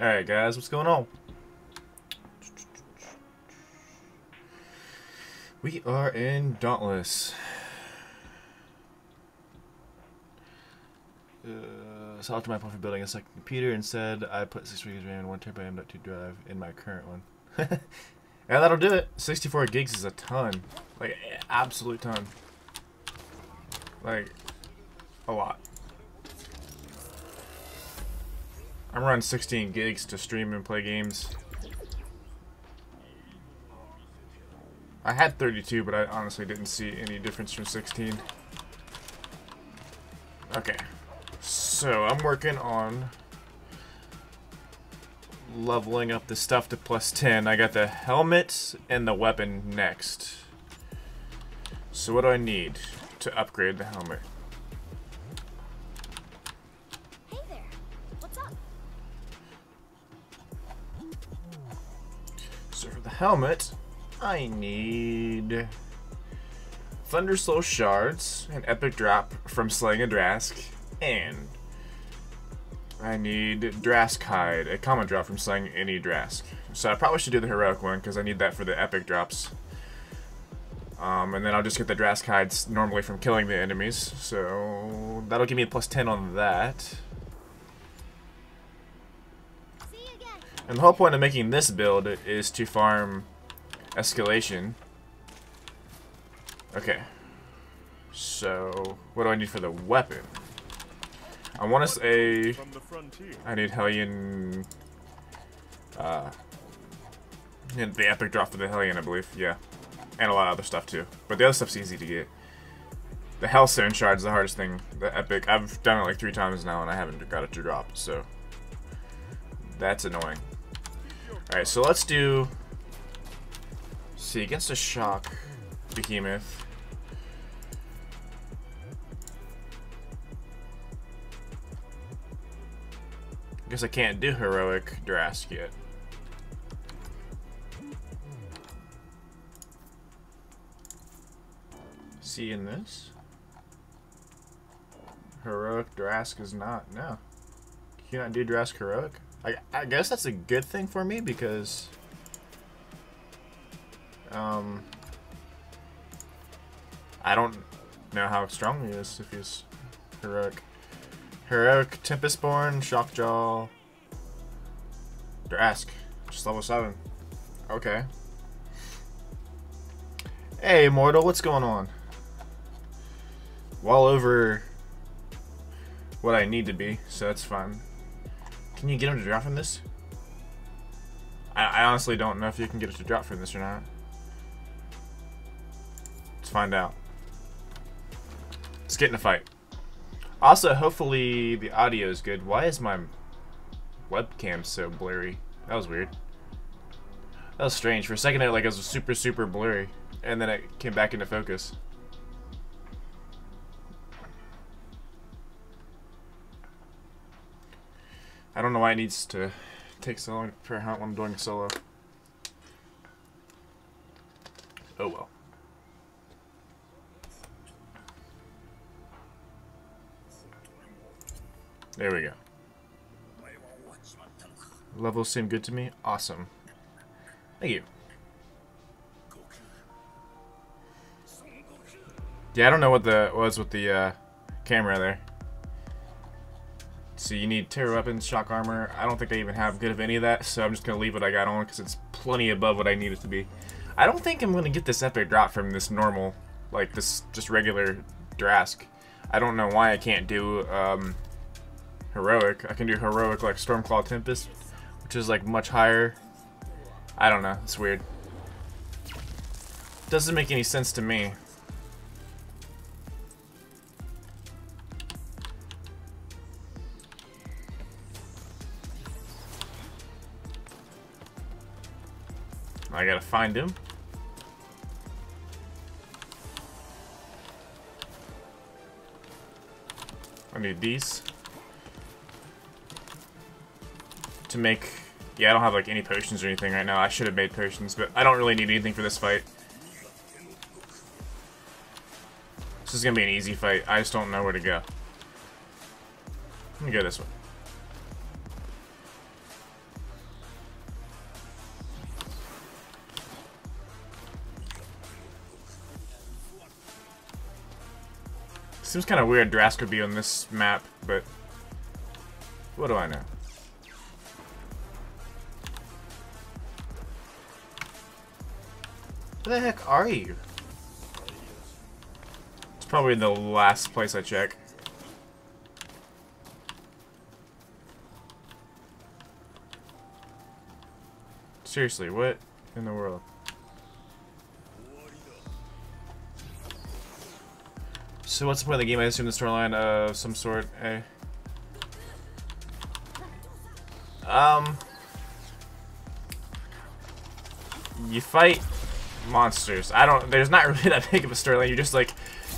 Alright guys, what's going on? We are in Dauntless. Uh, so after my point for building a second computer, instead I put 6 gigs RAM and 1 terabyte M.2 drive in my current one. and that'll do it. 64 gigs is a ton. Like, absolute ton. Like, a lot. Running 16 gigs to stream and play games. I had 32, but I honestly didn't see any difference from 16. Okay. So, I'm working on leveling up the stuff to plus 10. I got the helmet and the weapon next. So what do I need to upgrade the helmet? Helmet, I need Thunder Soul Shards, an epic drop from slaying a Drask, and I need Drask Hide, a common drop from slaying any Drask. So I probably should do the heroic one because I need that for the epic drops. Um, and then I'll just get the Drask Hides normally from killing the enemies. So that'll give me a plus 10 on that. And the whole point of making this build is to farm escalation. Okay. So, what do I need for the weapon? I want to say I need Hellion. Uh, and the epic drop for the Hellion, I believe. Yeah, and a lot of other stuff too. But the other stuff's easy to get. The Hellstone is the hardest thing. The epic, I've done it like three times now, and I haven't got it to drop. So that's annoying. Alright, so let's do... see, against a shock behemoth. Guess I can't do heroic Drask yet. See in this? Heroic Drask is not, no. Can you not do Drask Heroic? I, I guess that's a good thing for me because um I don't know how strong he is if he's heroic. Heroic Tempestborn, Shockjaw, Drask, just level seven. Okay. Hey, Mortal, what's going on? Well over what I need to be, so that's fine. Can you get him to drop from this? I, I honestly don't know if you can get it to drop from this or not. Let's find out. Let's get in a fight. Also, hopefully the audio is good. Why is my webcam so blurry? That was weird. That was strange. For a second, it like it was super, super blurry, and then it came back into focus. I don't know why it needs to take so long to prepare hunt when I'm doing solo. Oh well. There we go. Levels seem good to me. Awesome. Thank you. Yeah, I don't know what the was with the uh, camera there. So you need terror weapons, shock armor. I don't think I even have good of any of that, so I'm just going to leave what I got on because it's plenty above what I need it to be. I don't think I'm going to get this epic drop from this normal, like this just regular Drask. I don't know why I can't do um, heroic. I can do heroic like Stormclaw Tempest, which is like much higher. I don't know. It's weird. Doesn't make any sense to me. I gotta find him. I need these. To make... Yeah, I don't have like any potions or anything right now. I should have made potions, but I don't really need anything for this fight. This is gonna be an easy fight. I just don't know where to go. Let me go this way. Seems kind of weird Drask could be on this map, but what do I know? Where the heck are you? It's probably the last place I check. Seriously, what in the world? So what's the point of the game? I assume the storyline of some sort, eh? Um... You fight monsters. I don't... There's not really that big of a storyline. You're just like...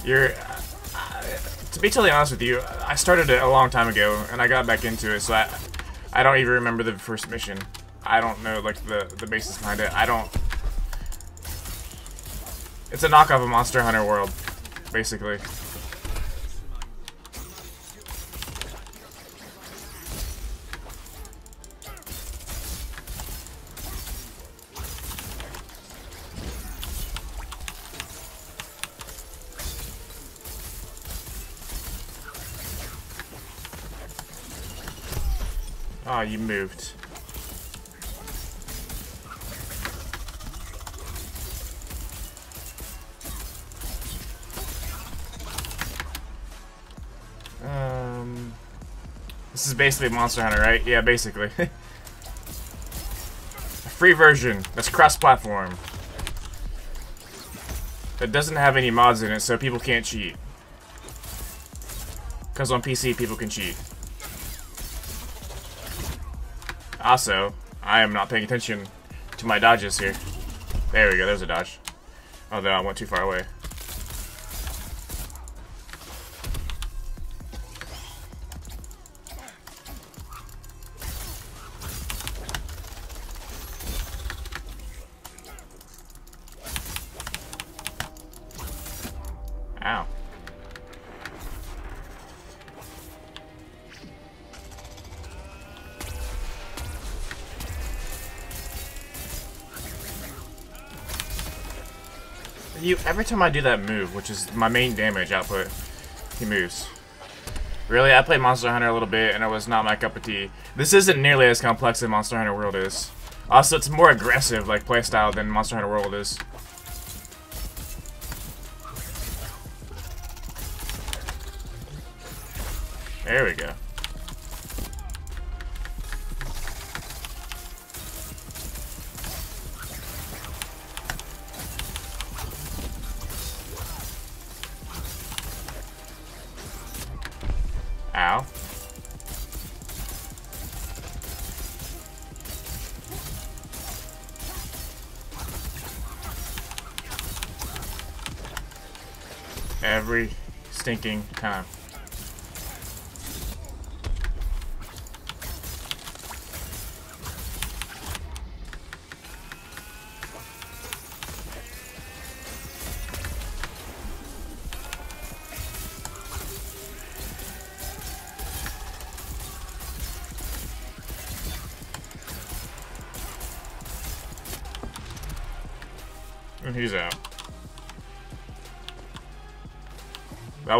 You're... Uh, to be totally honest with you, I started it a long time ago, and I got back into it, so I... I don't even remember the first mission. I don't know, like, the, the basis behind it. I don't... It's a knockoff of Monster Hunter World, basically. Oh, you moved. Um, this is basically Monster Hunter, right? Yeah, basically. A free version that's cross-platform. That doesn't have any mods in it, so people can't cheat. Because on PC, people can cheat. Also, I am not paying attention to my dodges here. There we go, there's a dodge. Although I went too far away. You every time I do that move, which is my main damage output, he moves. Really, I played Monster Hunter a little bit, and it was not my cup of tea. This isn't nearly as complex as Monster Hunter World is. Also, it's more aggressive, like, playstyle than Monster Hunter World is. There we go. Stinking time.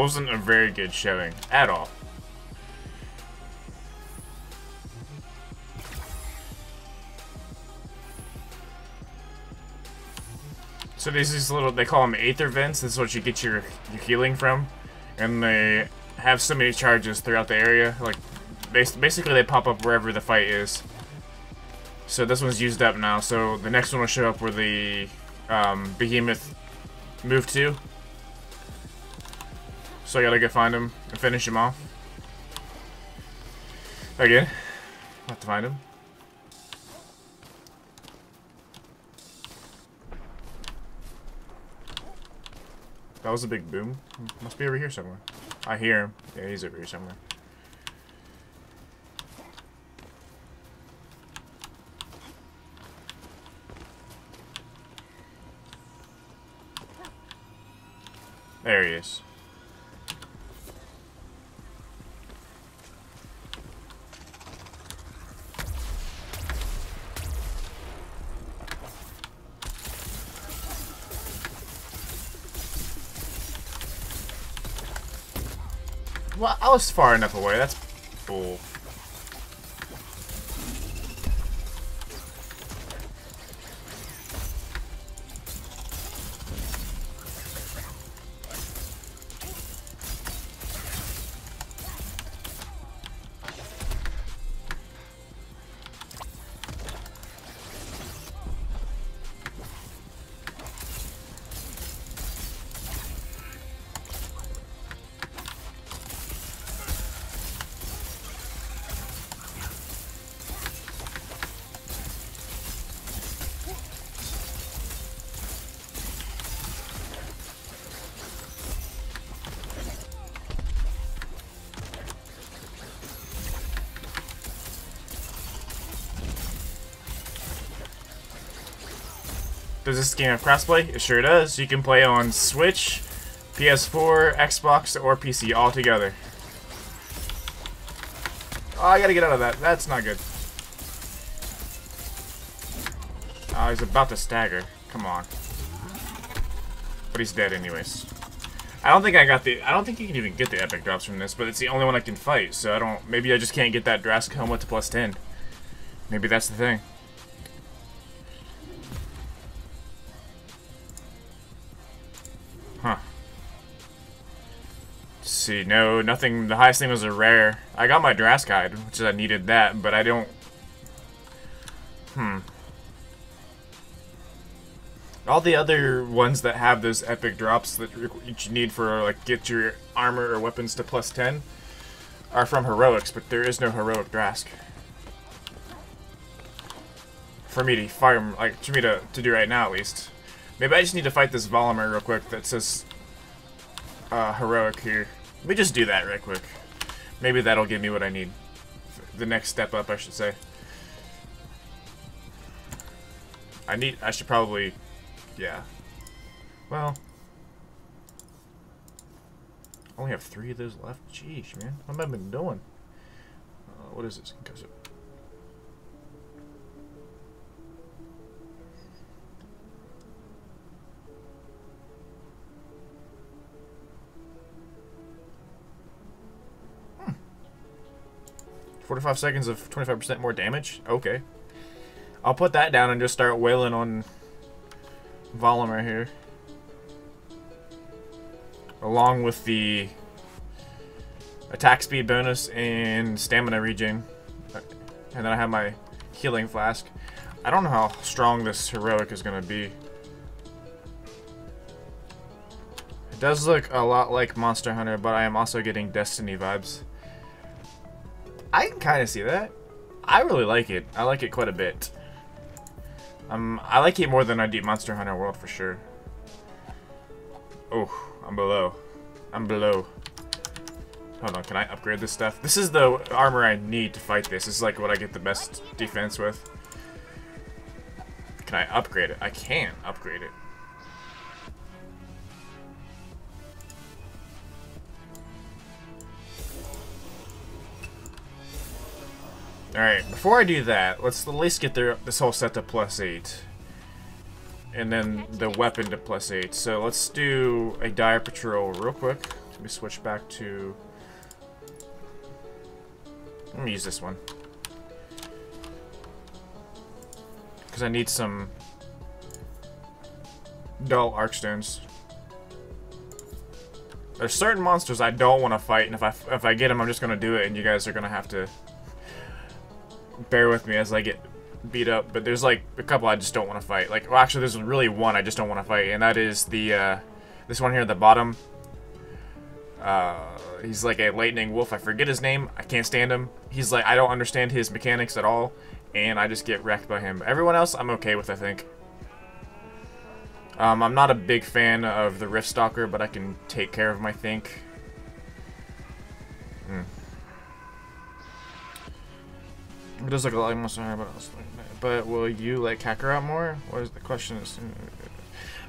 Wasn't a very good showing at all. So these little, they call them aether vents. This is what you get your, your healing from. And they have so many charges throughout the area. Like, basically they pop up wherever the fight is. So this one's used up now. So the next one will show up where the um, Behemoth moved to. So I gotta go find him and finish him off. Again. Have to find him. That was a big boom. Must be over here somewhere. I hear him. Yeah, he's over here somewhere. Was far enough away. That's Does this game have crossplay? It sure does. You can play on Switch, PS4, Xbox, or PC all together. Oh, I gotta get out of that. That's not good. Oh, he's about to stagger. Come on. But he's dead anyways. I don't think I got the... I don't think you can even get the epic drops from this, but it's the only one I can fight, so I don't... Maybe I just can't get that Drask helmet to plus 10. Maybe that's the thing. See. No, nothing. The highest thing was a rare. I got my Drask Hide, which I needed that, but I don't... Hmm. All the other ones that have those epic drops that you need for, like, get your armor or weapons to plus 10 are from heroics, but there is no heroic Drask. For me to farm, like, for me to, to do right now, at least. Maybe I just need to fight this Valomyr real quick that says uh, heroic here. Let me just do that real quick. Maybe that'll give me what I need. The next step up, I should say. I need, I should probably, yeah. Well, I only have three of those left. Jeez, man. What have I been doing? Uh, what is this? 45 seconds of 25% more damage? Okay. I'll put that down and just start wailing on Valomyr here. Along with the attack speed bonus and stamina regen. And then I have my healing flask. I don't know how strong this heroic is going to be. It does look a lot like Monster Hunter, but I am also getting Destiny vibes. I can kind of see that. I really like it. I like it quite a bit. Um, I like it more than I do Monster Hunter World for sure. Oh, I'm below. I'm below. Hold on, can I upgrade this stuff? This is the armor I need to fight this. This is like what I get the best defense with. Can I upgrade it? I can upgrade it. Alright, before I do that, let's at least get their, this whole set to plus 8. And then the weapon to plus 8. So let's do a Dire Patrol real quick. Let me switch back to... Let me use this one. Because I need some dull arcstones. There's certain monsters I don't want to fight, and if I if I get them, I'm just gonna do it, and you guys are gonna have to bear with me as I get beat up, but there's like a couple I just don't want to fight. Like, well, actually, there's really one I just don't want to fight, and that is the, uh, this one here at the bottom. Uh, he's like a lightning wolf. I forget his name. I can't stand him. He's like, I don't understand his mechanics at all, and I just get wrecked by him. Everyone else, I'm okay with, I think. Um, I'm not a big fan of the Rift Stalker, but I can take care of my think. Hmm. It does look a lot Monster Hunter, but, but will you like Kakarot more? What is the question? Is mm,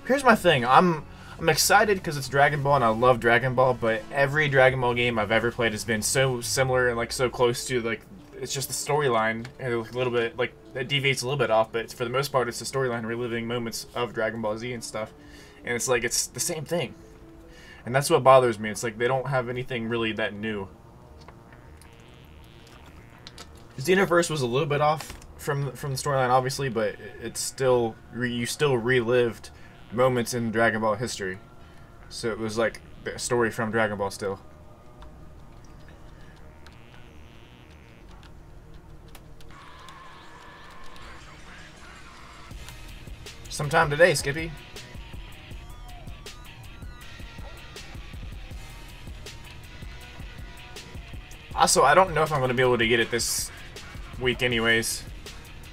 here's my thing. I'm I'm excited because it's Dragon Ball and I love Dragon Ball, but every Dragon Ball game I've ever played has been so similar and like so close to like it's just the storyline and a little bit like it deviates a little bit off, but for the most part it's the storyline reliving moments of Dragon Ball Z and stuff, and it's like it's the same thing. And that's what bothers me. It's like they don't have anything really that new. Xenoverse was a little bit off from from the storyline, obviously, but it's still you still relived moments in Dragon Ball history. So it was like a story from Dragon Ball still. Sometime today, Skippy. Also, I don't know if I'm going to be able to get it this week anyways.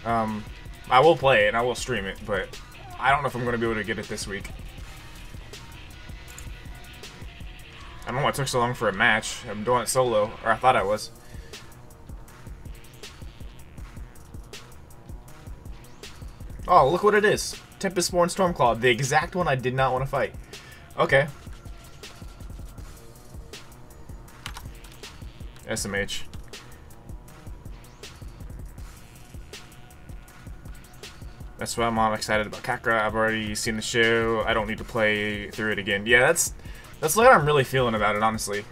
Um, I will play it and I will stream it, but I don't know if I'm going to be able to get it this week. I don't know why it took so long for a match. I'm doing it solo, or I thought I was. Oh, look what it is. Tempestborn Stormclaw, the exact one I did not want to fight. Okay. SMH. That's why I'm all excited about Kakra. I've already seen the show. I don't need to play through it again. Yeah, that's that's what I'm really feeling about it, honestly.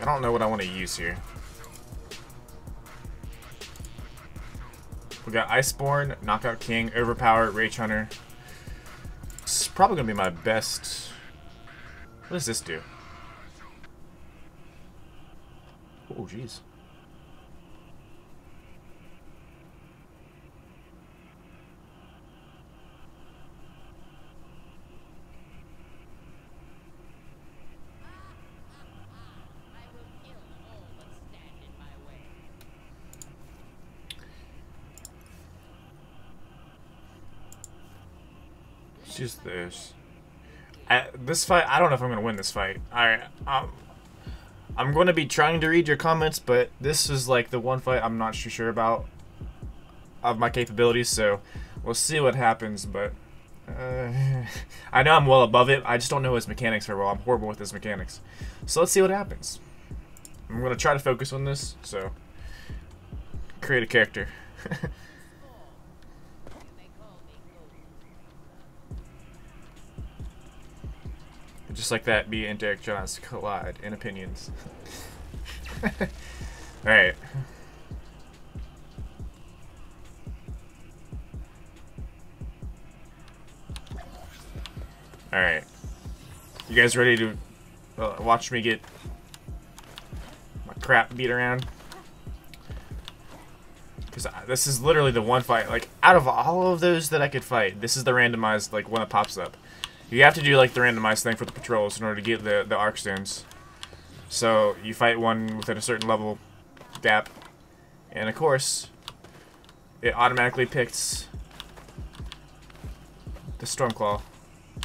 I don't know what I want to use here. We got Iceborne, Knockout King, Overpower, Rage Hunter. It's probably going to be my best... What does this do? Oh, jeez. Just this. I, this fight, I don't know if I'm going to win this fight. I, um, I'm going to be trying to read your comments, but this is like the one fight I'm not too sure about of my capabilities, so we'll see what happens, but uh, I know I'm well above it. I just don't know his mechanics very well. I'm horrible with his mechanics. So let's see what happens. I'm going to try to focus on this, so create a character. Just like that, me and Derek Johns collide in opinions. Alright. Alright. You guys ready to uh, watch me get my crap beat around? Because this is literally the one fight, like, out of all of those that I could fight, this is the randomized, like, one that pops up. You have to do like the randomized thing for the patrols in order to get the, the arc stones. So you fight one within a certain level gap. And of course, it automatically picks the Stormclaw.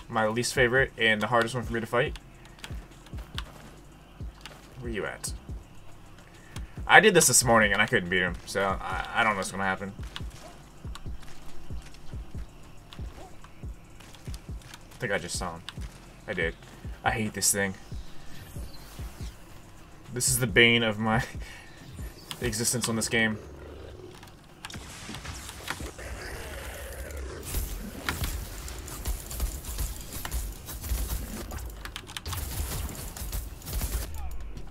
My least favorite and the hardest one for me to fight. Where are you at? I did this this morning and I couldn't beat him, so I, I don't know what's going to happen. I think I just saw him. I did. I hate this thing. This is the bane of my existence on this game.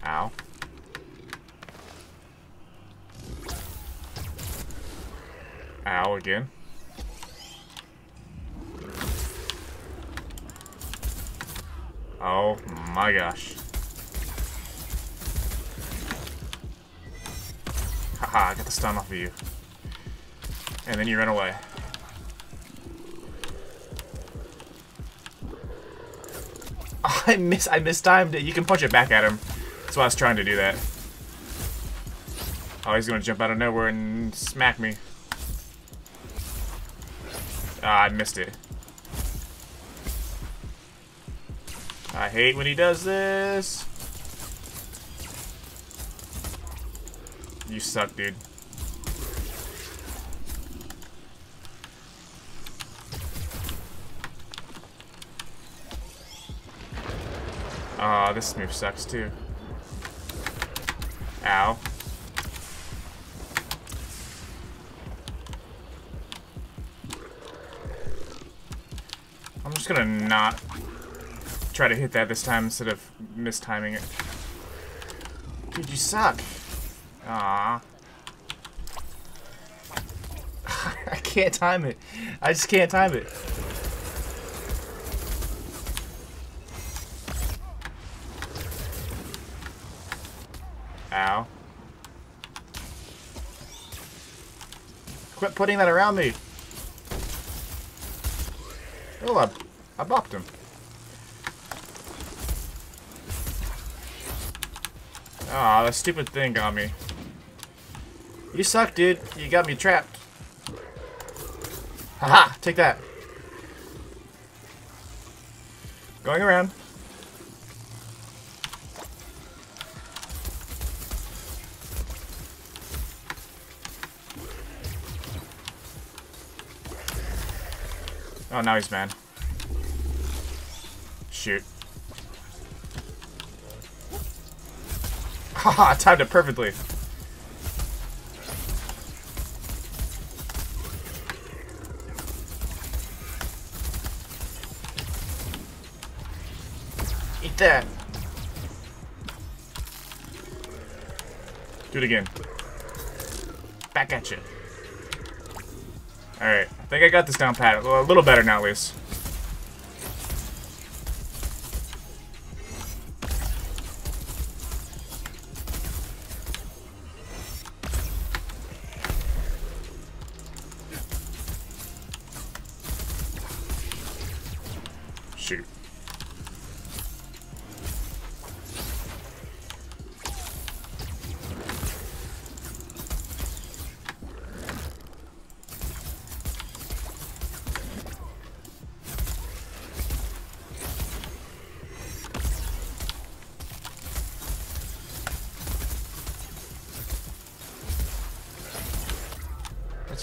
Ow. Ow again. Oh my gosh. Haha, I got the stun off of you. And then you run away. Oh, I miss I mistimed it. You can punch it back at him. That's why I was trying to do that. Oh, he's gonna jump out of nowhere and smack me. Ah, I missed it. I hate when he does this. You suck, dude. Ah, oh, this move sucks too. Ow. I'm just gonna not try to hit that this time instead of mistiming it. Dude, you suck. Ah. I can't time it. I just can't time it. Ow. Quit putting that around me. Oh, I, I bopped him. Stupid thing got me. You suck, dude. You got me trapped. Haha! Take that. Going around. Oh, now he's mad. Shoot. Haha, timed it perfectly. Eat that. Do it again. Back at you. Alright, I think I got this down pat. a little better now, at least.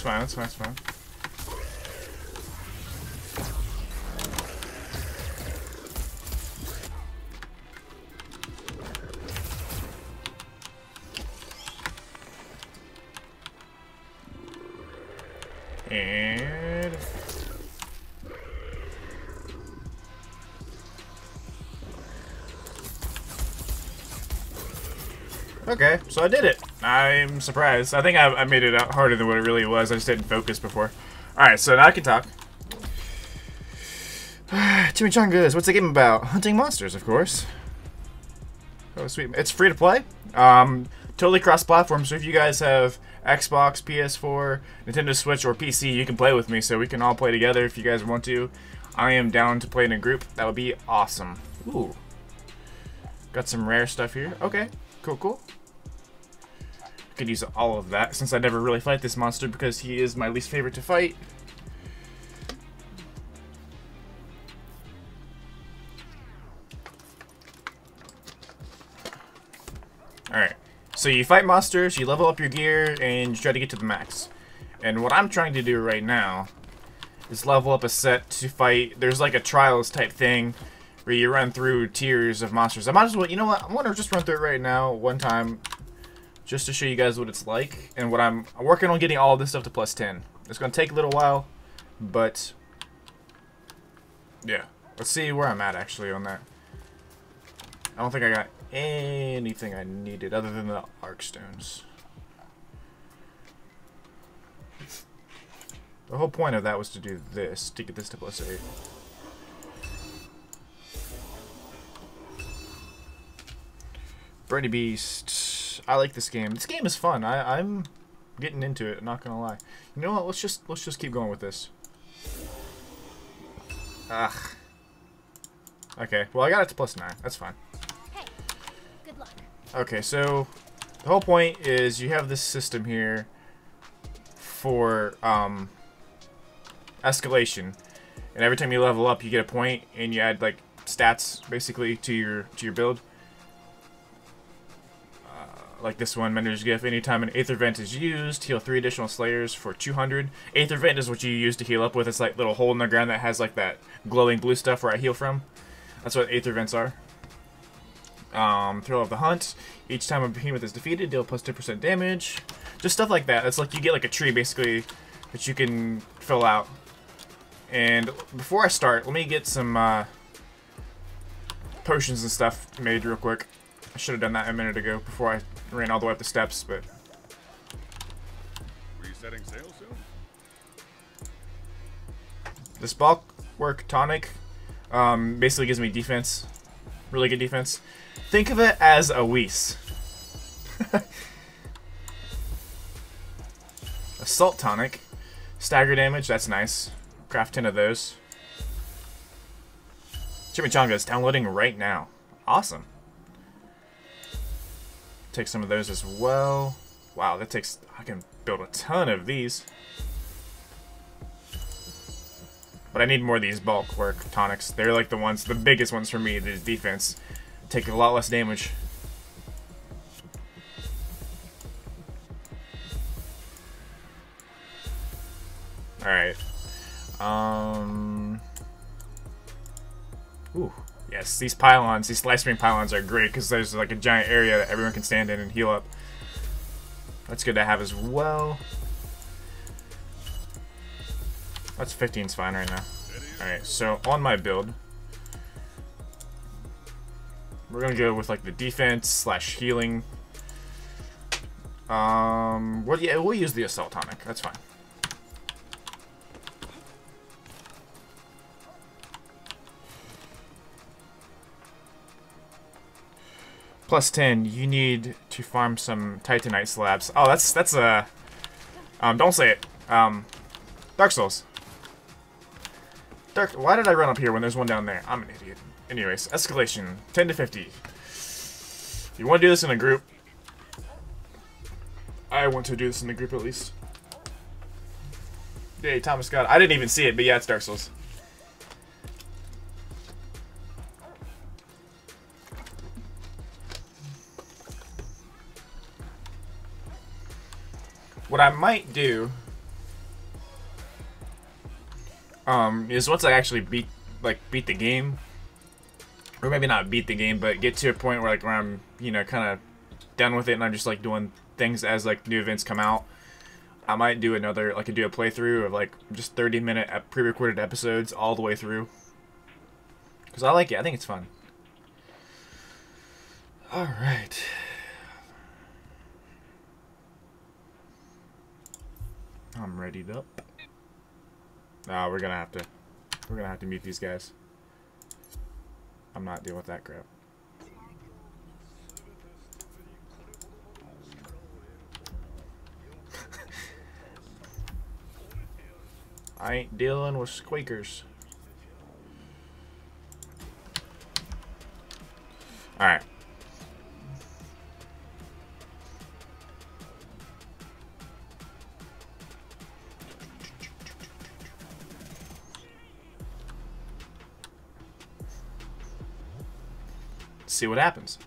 Fine, that's fine, that's fine. And... Okay, so I did it. I'm surprised. I think I, I, made it out harder than what it really was. I just didn't focus before. Alright, so now I can talk. Chimichangas, what's the game about? Hunting monsters, of course. Oh, sweet. It's free to play. Um, totally cross-platform, so if you guys have Xbox, PS4, Nintendo Switch, or PC, you can play with me, so we can all play together if you guys want to. I am down to play in a group. That would be awesome. Ooh. Got some rare stuff here. Okay, cool, cool could use all of that, since I never really fight this monster because he is my least favorite to fight. Alright, so you fight monsters, you level up your gear, and you try to get to the max. And what I'm trying to do right now is level up a set to fight, there's like a trials type thing where you run through tiers of monsters. I might as well, you know what, I want to just run through it right now, one time, just to show you guys what it's like and what I'm, I'm working on getting all this stuff to plus 10. It's going to take a little while, but yeah. Let's see where I'm at actually on that. I don't think I got anything I needed other than the arc stones. The whole point of that was to do this, to get this to plus 8. Bernie Beast. I like this game. This game is fun. I, I'm getting into it. I'm Not gonna lie. You know what? Let's just let's just keep going with this. Ugh. Okay. Well, I got it to plus nine. That's fine. Hey, good luck. Okay, so the whole point is you have this system here for um, escalation, and every time you level up, you get a point, and you add like stats basically to your to your build like this one, Mender's Gift. Anytime an Aether Vent is used, heal 3 additional Slayers for 200. Aether Vent is what you use to heal up with. It's like little hole in the ground that has like that glowing blue stuff where I heal from. That's what Aether Vents are. Um, Thrill of the Hunt. Each time a behemoth is defeated, deal plus 10% damage. Just stuff like that. It's like you get like a tree basically that you can fill out. And before I start, let me get some uh, potions and stuff made real quick. I should have done that a minute ago before I ran all the way up the steps, but... Resetting sail soon? This bulk work tonic um, basically gives me defense. Really good defense. Think of it as a Whis. Assault tonic. Stagger damage, that's nice. Craft 10 of those. Chimichanga is downloading right now. Awesome. Take some of those as well. Wow, that takes... I can build a ton of these. But I need more of these bulwark tonics. They're like the ones, the biggest ones for me, these defense. Take a lot less damage. Alright. Um... Ooh. Yes, these pylons, these life stream pylons are great because there's like a giant area that everyone can stand in and heal up. That's good to have as well. That's 15's fine right now. Alright, so on my build, we're gonna go with like the defense slash healing. Um, well, yeah, we'll use the assault tonic. That's fine. Plus 10, you need to farm some Titanite slabs. Oh, that's, that's a... Um, don't say it. Um, Dark Souls. Dark, why did I run up here when there's one down there? I'm an idiot. Anyways, escalation, 10 to 50. You want to do this in a group, I want to do this in a group at least. Yay, Thomas Scott. I didn't even see it, but yeah, it's Dark Souls. What I might do um, is once I actually beat like beat the game, or maybe not beat the game, but get to a point where like where I'm you know kind of done with it and I'm just like doing things as like new events come out. I might do another like I do a playthrough of like just 30 minute pre-recorded episodes all the way through. Cause I like it. I think it's fun. All right. I'm readied up. Nah, we're gonna have to we're gonna have to meet these guys. I'm not dealing with that crap. I ain't dealing with squeakers. Alright. See what happens.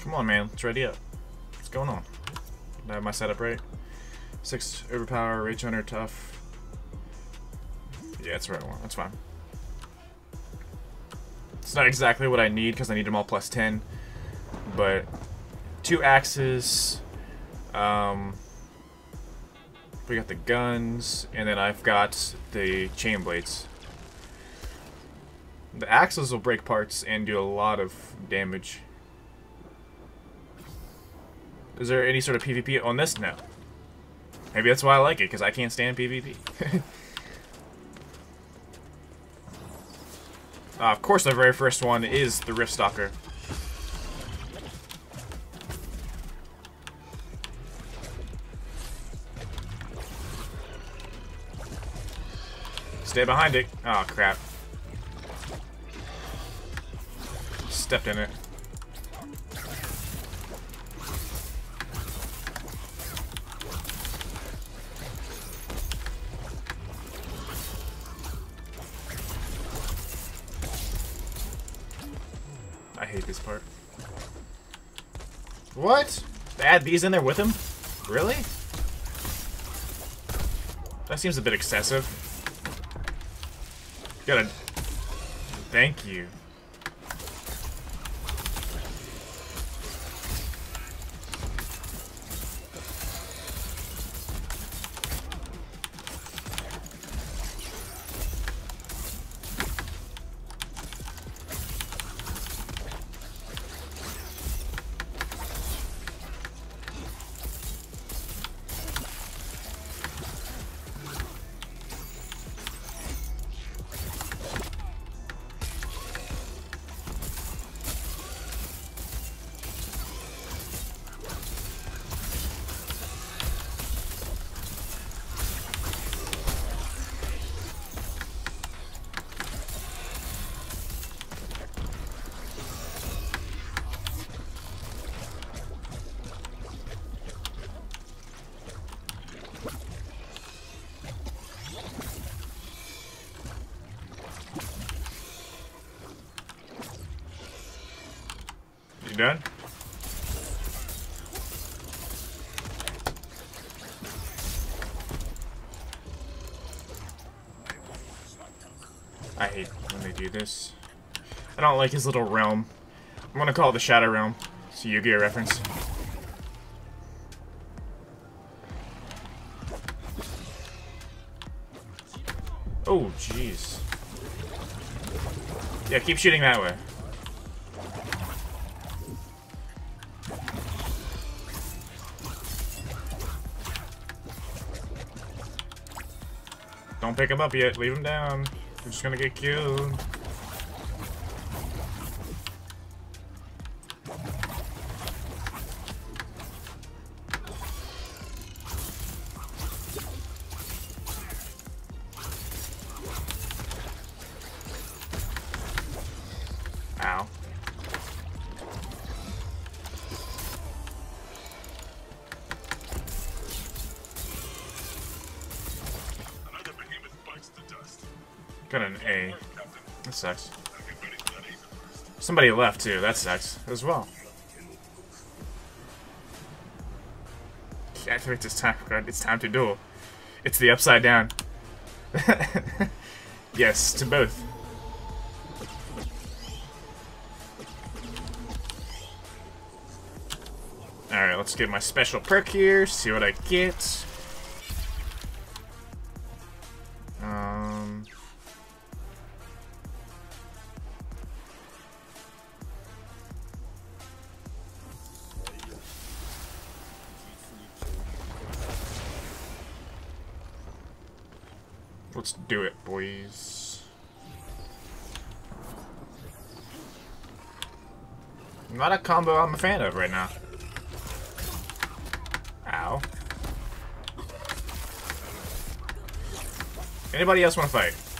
Come on, man. Let's ready up. What's going on? I have my setup right? Six overpower, rage hunter, tough. Yeah, that's right one. That's fine. It's not exactly what I need because I need them all plus 10. But two axes, um, we got the guns, and then I've got the chain blades. The axes will break parts and do a lot of damage. Is there any sort of PvP on this? No. Maybe that's why I like it, because I can't stand PvP. uh, of course, the very first one is the Riftstalker. Stay behind it. Oh, crap. Stepped in it. I hate this part. What? They add these in there with him? Really? That seems a bit excessive. Gotta... Thank you. You done? I hate when they do this. I don't like his little realm. I'm gonna call it the Shadow Realm. It's a Yu-Gi-Oh reference. Oh, jeez. Yeah, keep shooting that way. Don't pick him up yet. Leave him down. We're just gonna get killed. Somebody left too. That sucks as well. Time. It's time to duel. It's the upside down. yes, to both. Alright, let's get my special perk here, see what I get. Combo I'm a fan of right now. Ow. Anybody else want to fight?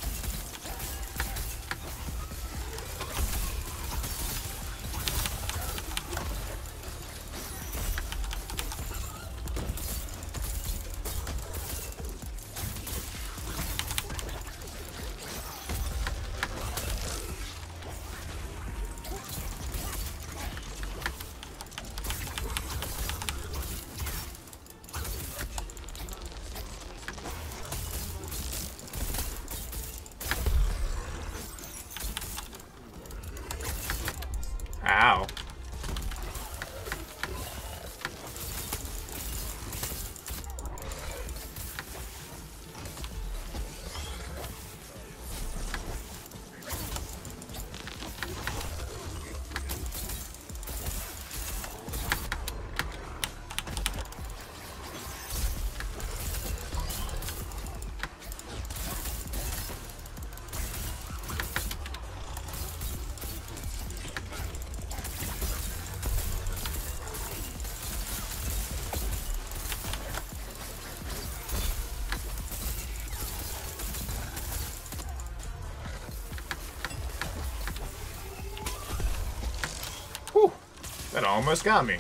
That almost got me.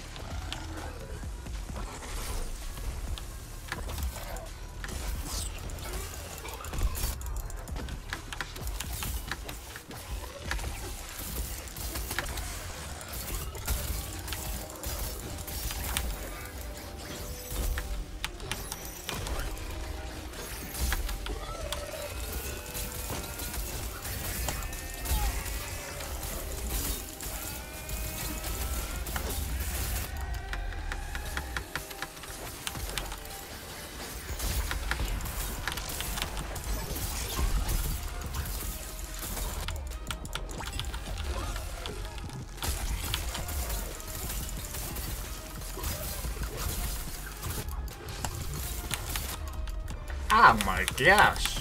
Gosh.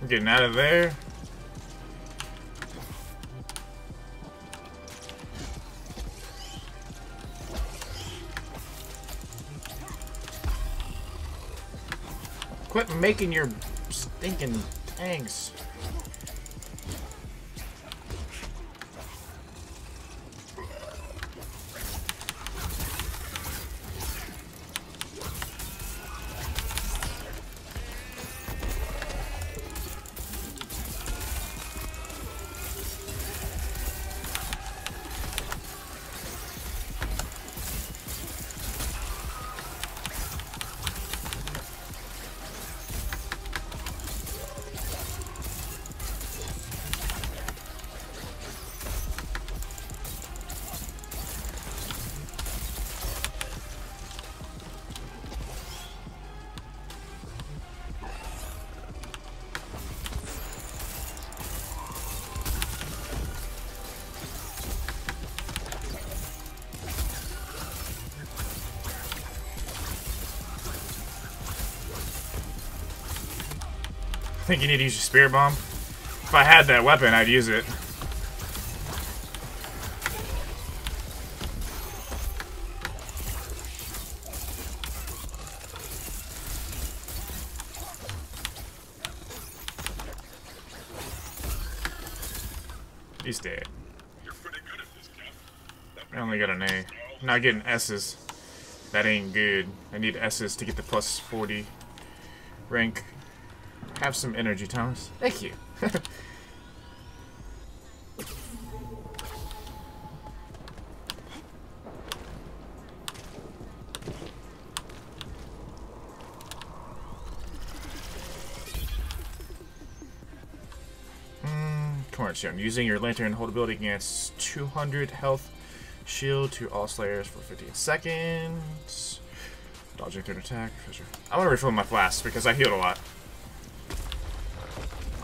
I'm getting out of there. Quit making your stinking tanks. Think you need to use your spirit bomb? If I had that weapon, I'd use it. He's dead. I only got an A. Not getting S's. That ain't good. I need S's to get the plus 40 rank. Have some energy, Thomas. Thank you. Hmm, Sharon. Using your lantern hold ability against 200 health shield to all slayers for 15 seconds. Dodging an attack. I want to refill my flask because I healed a lot.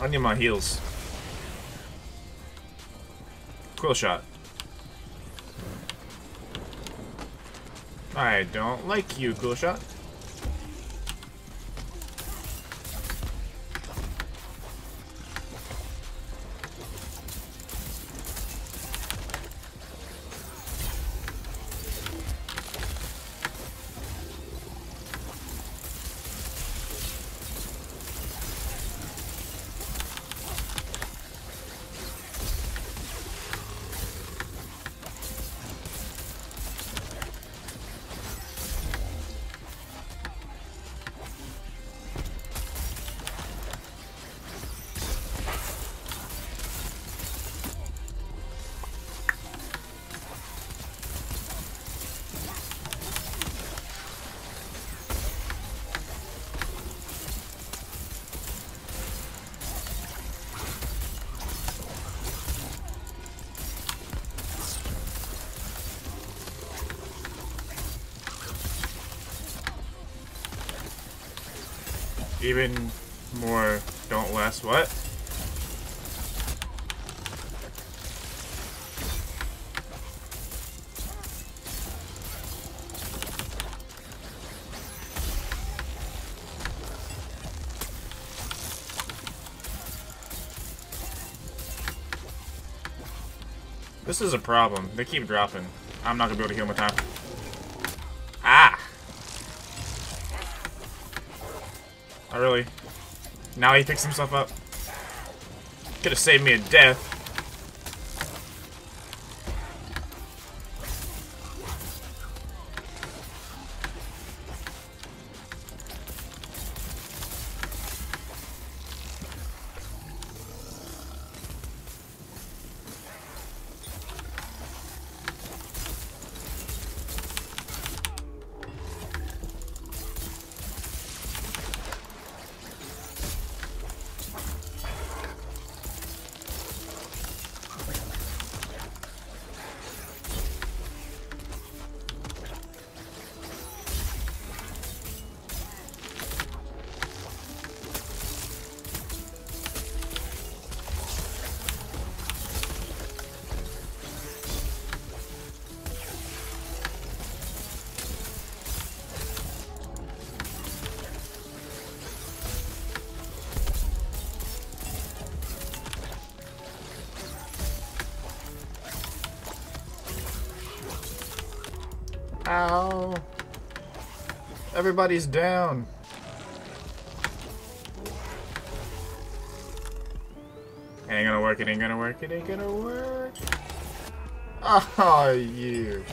I need my heals. Quillshot. I don't like you, Quillshot. Even more don't less. What? This is a problem. They keep dropping. I'm not gonna be able to heal my time. Now he picks himself up. Could have saved me a death. Everybody's down. Ain't gonna work, it ain't gonna work, it ain't gonna work. Oh, you.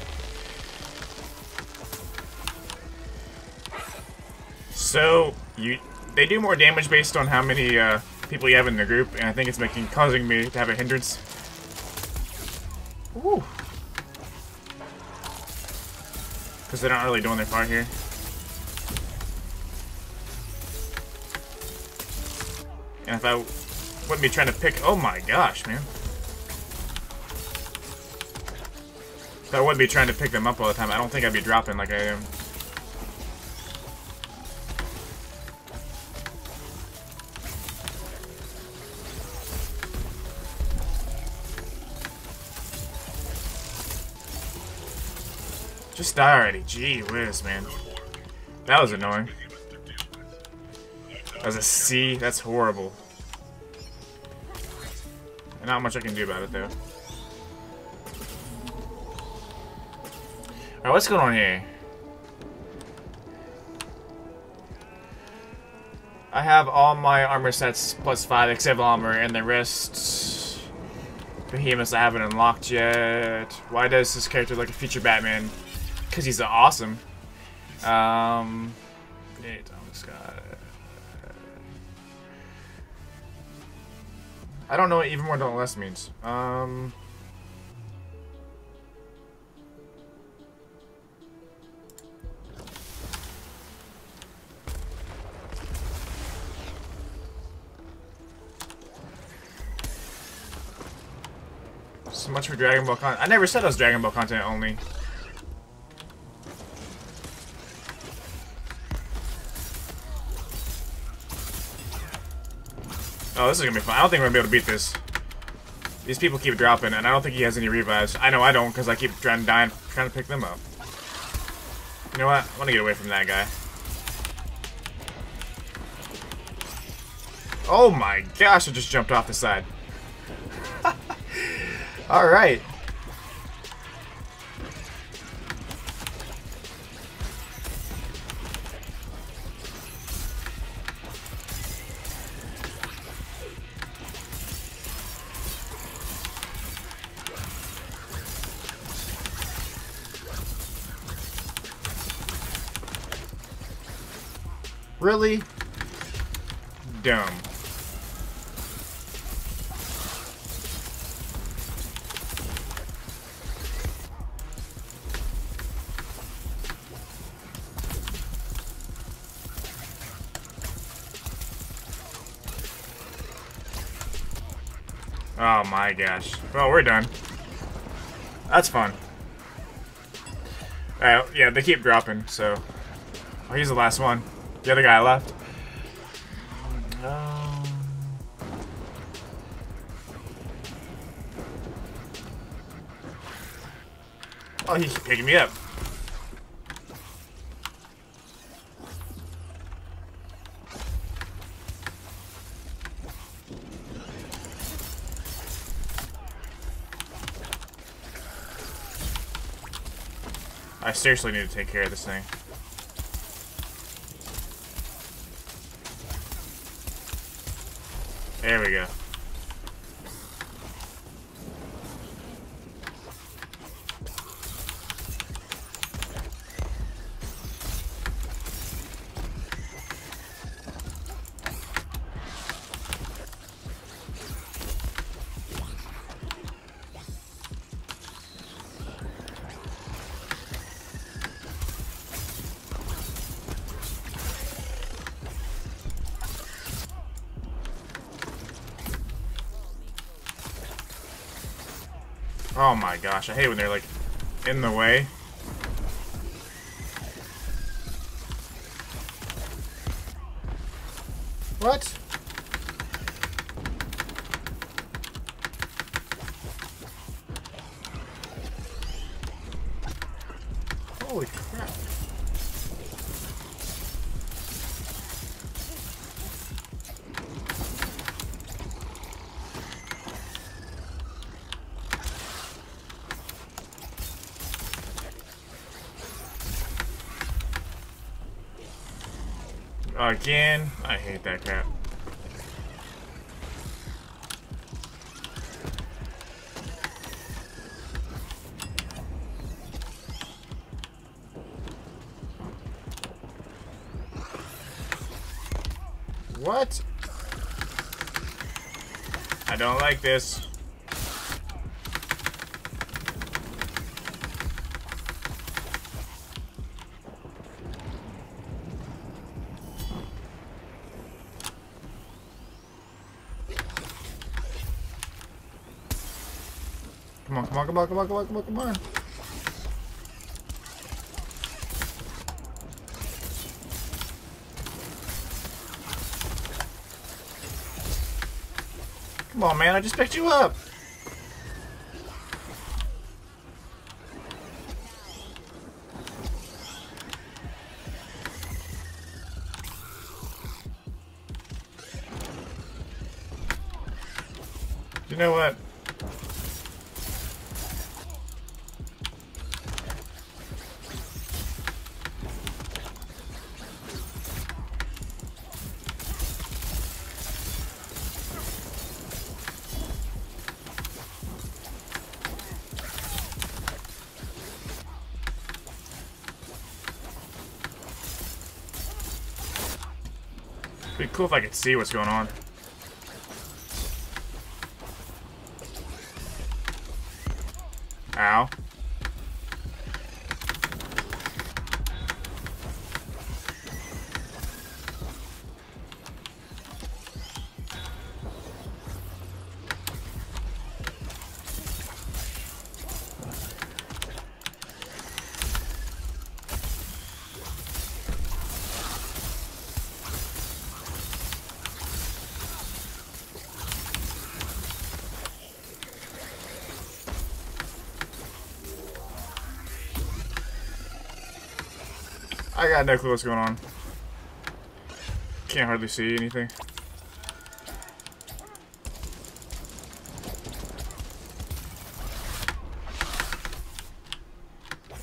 So, you they do more damage based on how many uh, people you have in the group, and I think it's making causing me to have a hindrance. Ooh. Because they're not really doing their part here. If I wouldn't be trying to pick... Oh my gosh, man. If I wouldn't be trying to pick them up all the time, I don't think I'd be dropping like I am. Just die already. Gee whiz, man. That was annoying. That was a C. That's horrible. Not much I can do about it, though. Alright, what's going on here? I have all my armor sets plus 5 except armor, and the rest... Behemoths I haven't unlocked yet. Why does this character look like a future Batman? Because he's awesome. Um... I don't know what even more than less means. Um... So much for Dragon Ball content. I never said it was Dragon Ball content only. Oh, this is gonna be fun. I don't think we're gonna be able to beat this. These people keep dropping, and I don't think he has any revives. I know I don't, because I keep trying to die trying to pick them up. You know what? I want to get away from that guy. Oh my gosh, I just jumped off the side. Alright. Gosh. Well, we're done. That's fun. Uh, yeah, they keep dropping, so... Oh, he's the last one. The other guy left. Um... Oh, he's picking me up. Seriously need to take care of this thing. Gosh, I hate when they're like in the way. Again? I hate that crap. What? I don't like this. On, come on, come on, come on, come on, come on, come on. Come on, man, I just picked you up. Cool if I could see what's going on. Got no clue what's going on. Can't hardly see anything.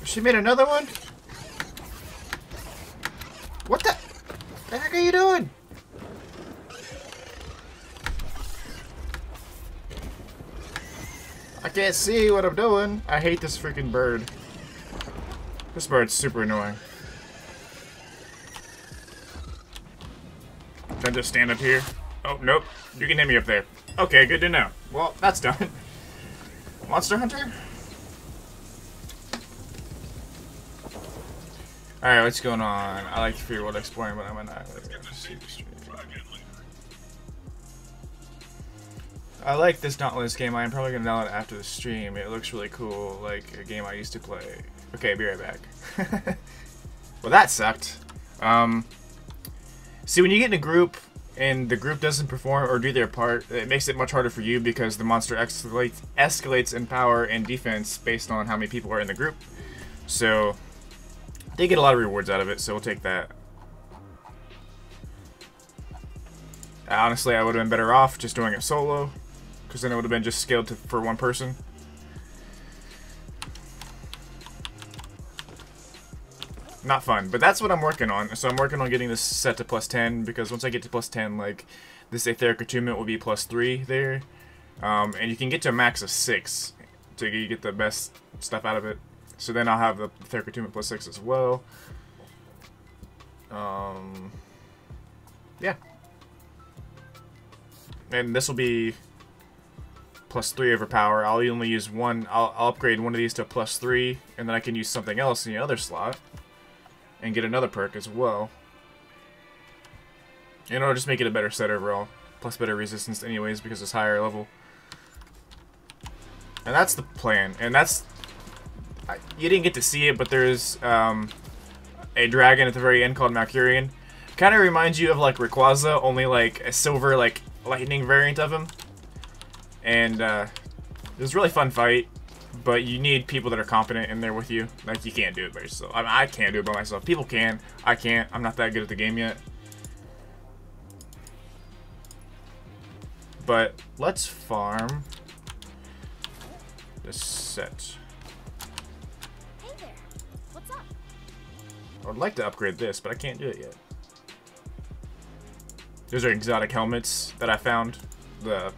She made another one? What the? The heck are you doing? I can't see what I'm doing. I hate this freaking bird. This bird's super annoying. Just stand up here? Oh, nope. You can hit me up there. Okay, good to know. Well, that's done. Monster Hunter? Alright, what's going on? I like to Free World Exploring, but I'm not. I like this Dauntless game. I'm probably gonna download it after the stream. It looks really cool, like a game I used to play. Okay, be right back. well, that sucked. Um, see, when you get in a group and the group doesn't perform or do their part, it makes it much harder for you because the monster escalates, escalates in power and defense based on how many people are in the group. So, they get a lot of rewards out of it, so we'll take that. Honestly, I would have been better off just doing it solo, because then it would have been just scaled to, for one person. Not fun, but that's what I'm working on. So I'm working on getting this set to plus 10, because once I get to plus 10, like, this Aetheric Attunement will be plus 3 there. Um, and you can get to a max of 6 to get the best stuff out of it. So then I'll have the Aetheric Attunement plus 6 as well. Um, yeah. And this will be plus 3 over power. I'll only use one, I'll, I'll upgrade one of these to plus 3, and then I can use something else in the other slot. And get another perk as well. And it'll just make it a better set overall. Plus better resistance anyways, because it's higher level. And that's the plan. And that's I, you didn't get to see it, but there's um, a dragon at the very end called Malkarion. Kind of reminds you of like Rayquaza, only like a silver like lightning variant of him. And uh, it was really fun fight, but you need people that are competent in there with you. Like you can't do it by yourself. I, mean, I can't do it by myself. People can. I can't. I'm not that good at the game yet. But let's farm this set. Hey there. What's up? I would like to upgrade this, but I can't do it yet. Those are exotic helmets that I found the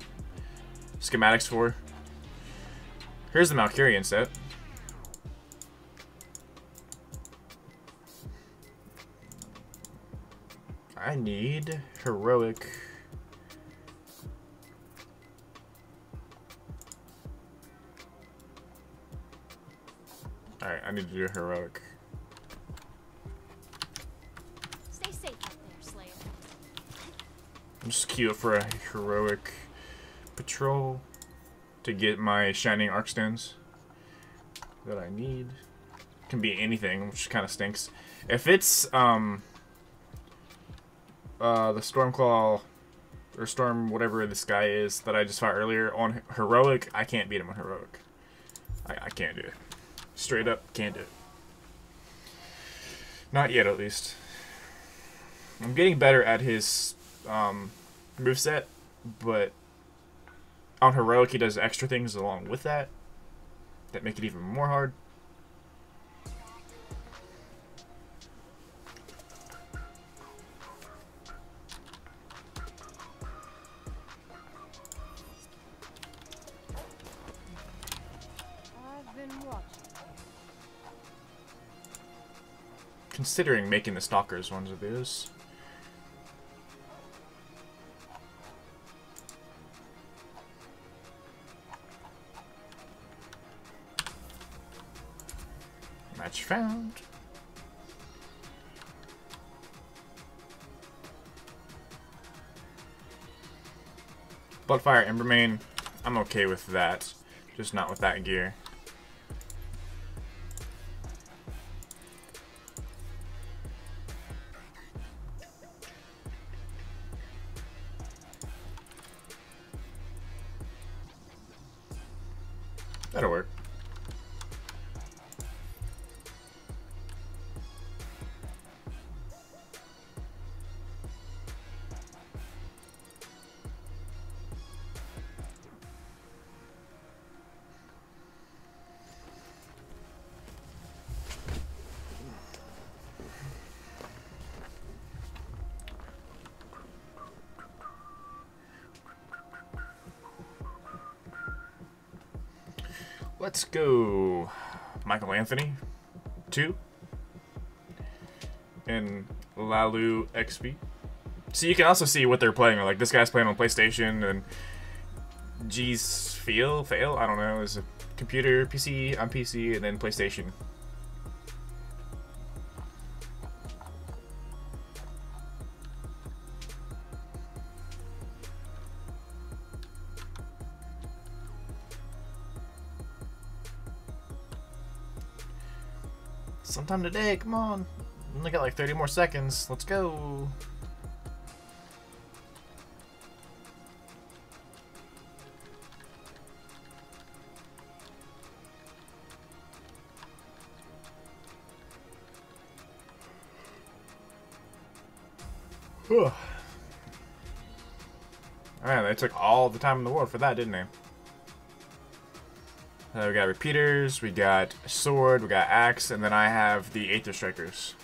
schematics for. Here's the Malkarion set. I need heroic. Alright, I need to do heroic. Stay safe out there, Slayer. I'm just queue for a heroic patrol to get my shining arcstones that I need. Can be anything, which kind of stinks. If it's um uh the Stormclaw or Storm whatever this guy is that I just fought earlier on heroic, I can't beat him on heroic. I, I can't do it. Straight up, can't do it. Not yet, at least. I'm getting better at his um, moveset, but on heroic he does extra things along with that that make it even more hard. I've been watching. Considering making the stalkers ones of these. Found. Bloodfire Embermane, I'm okay with that. Just not with that gear. Let's go. Michael Anthony, two. And Lalu XP. So you can also see what they're playing. Like this guy's playing on PlayStation, and G's feel fail. I don't know. Is a computer PC on PC, and then PlayStation. Sometime today, come on. Only got like 30 more seconds. Let's go. Whew. Alright, they took all the time in the world for that, didn't they? Uh, we got repeaters, we got sword, we got axe, and then I have the Aether Strikers.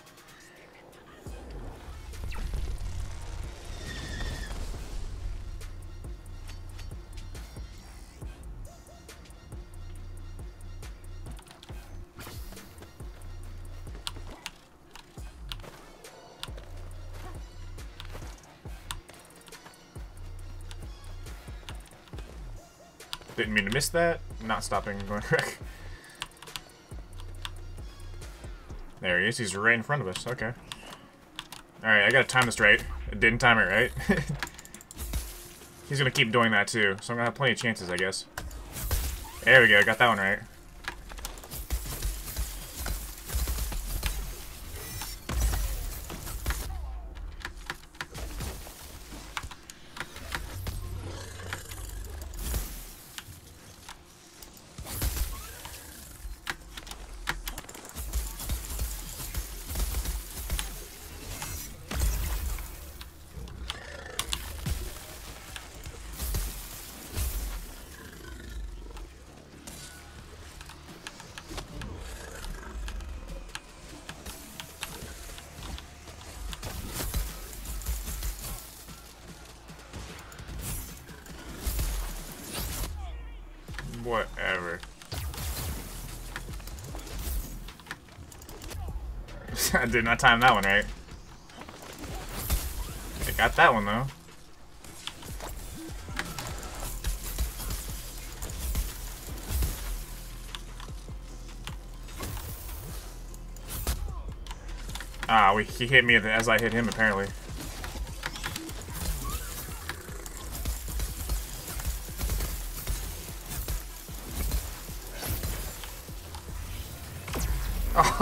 Didn't mean to miss that. Not stopping going wreck. There he is. He's right in front of us. Okay. Alright, I gotta time this right. I didn't time it right. He's gonna keep doing that too, so I'm gonna have plenty of chances, I guess. There we go. Got that one right. Did not time that one right. I got that one though. Ah, we, he hit me as I hit him apparently.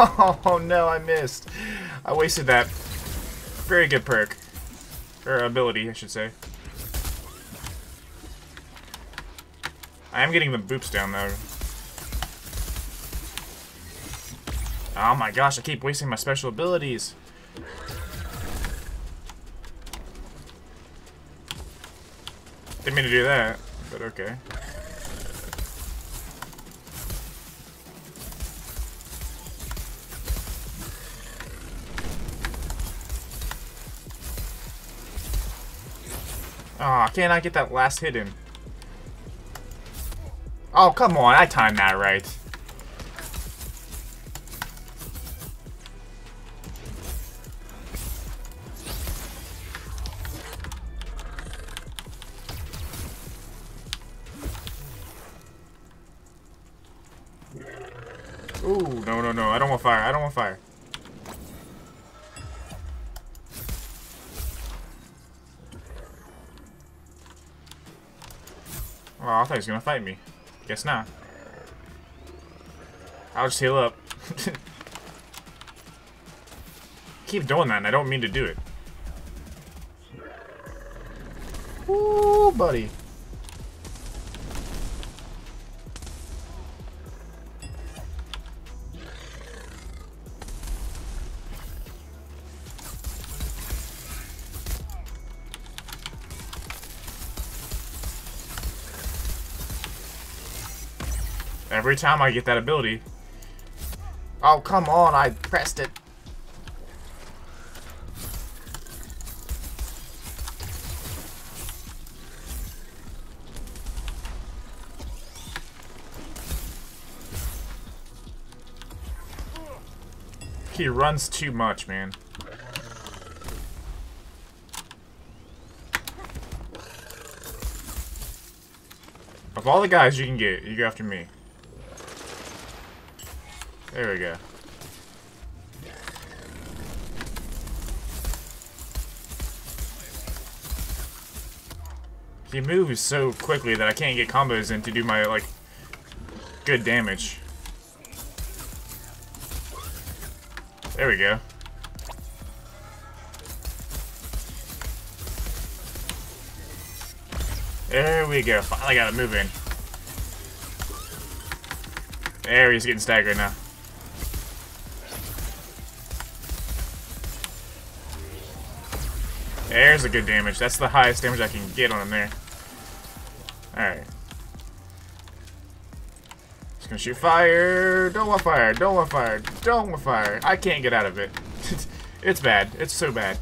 Oh no, I missed. I wasted that. Very good perk. Or ability, I should say. I am getting the boops down though. Oh my gosh, I keep wasting my special abilities. Didn't mean to do that. but okay. Can't I get that last hit in? Oh, come on, I timed that right. Thought he was gonna fight me. Guess not. I'll just heal up. Keep doing that, and I don't mean to do it. Ooh, buddy. Every time I get that ability. Oh, come on, I pressed it. He runs too much, man. Of all the guys you can get, you go after me. There we go. He moves so quickly that I can't get combos in to do my, like, good damage. There we go. There we go. Finally got it moving. There, he's getting staggered now. There's a good damage. That's the highest damage I can get on him there. Alright. Just gonna shoot fire. Don't want fire. Don't want fire. Don't want fire. I can't get out of it. it's bad. It's so bad.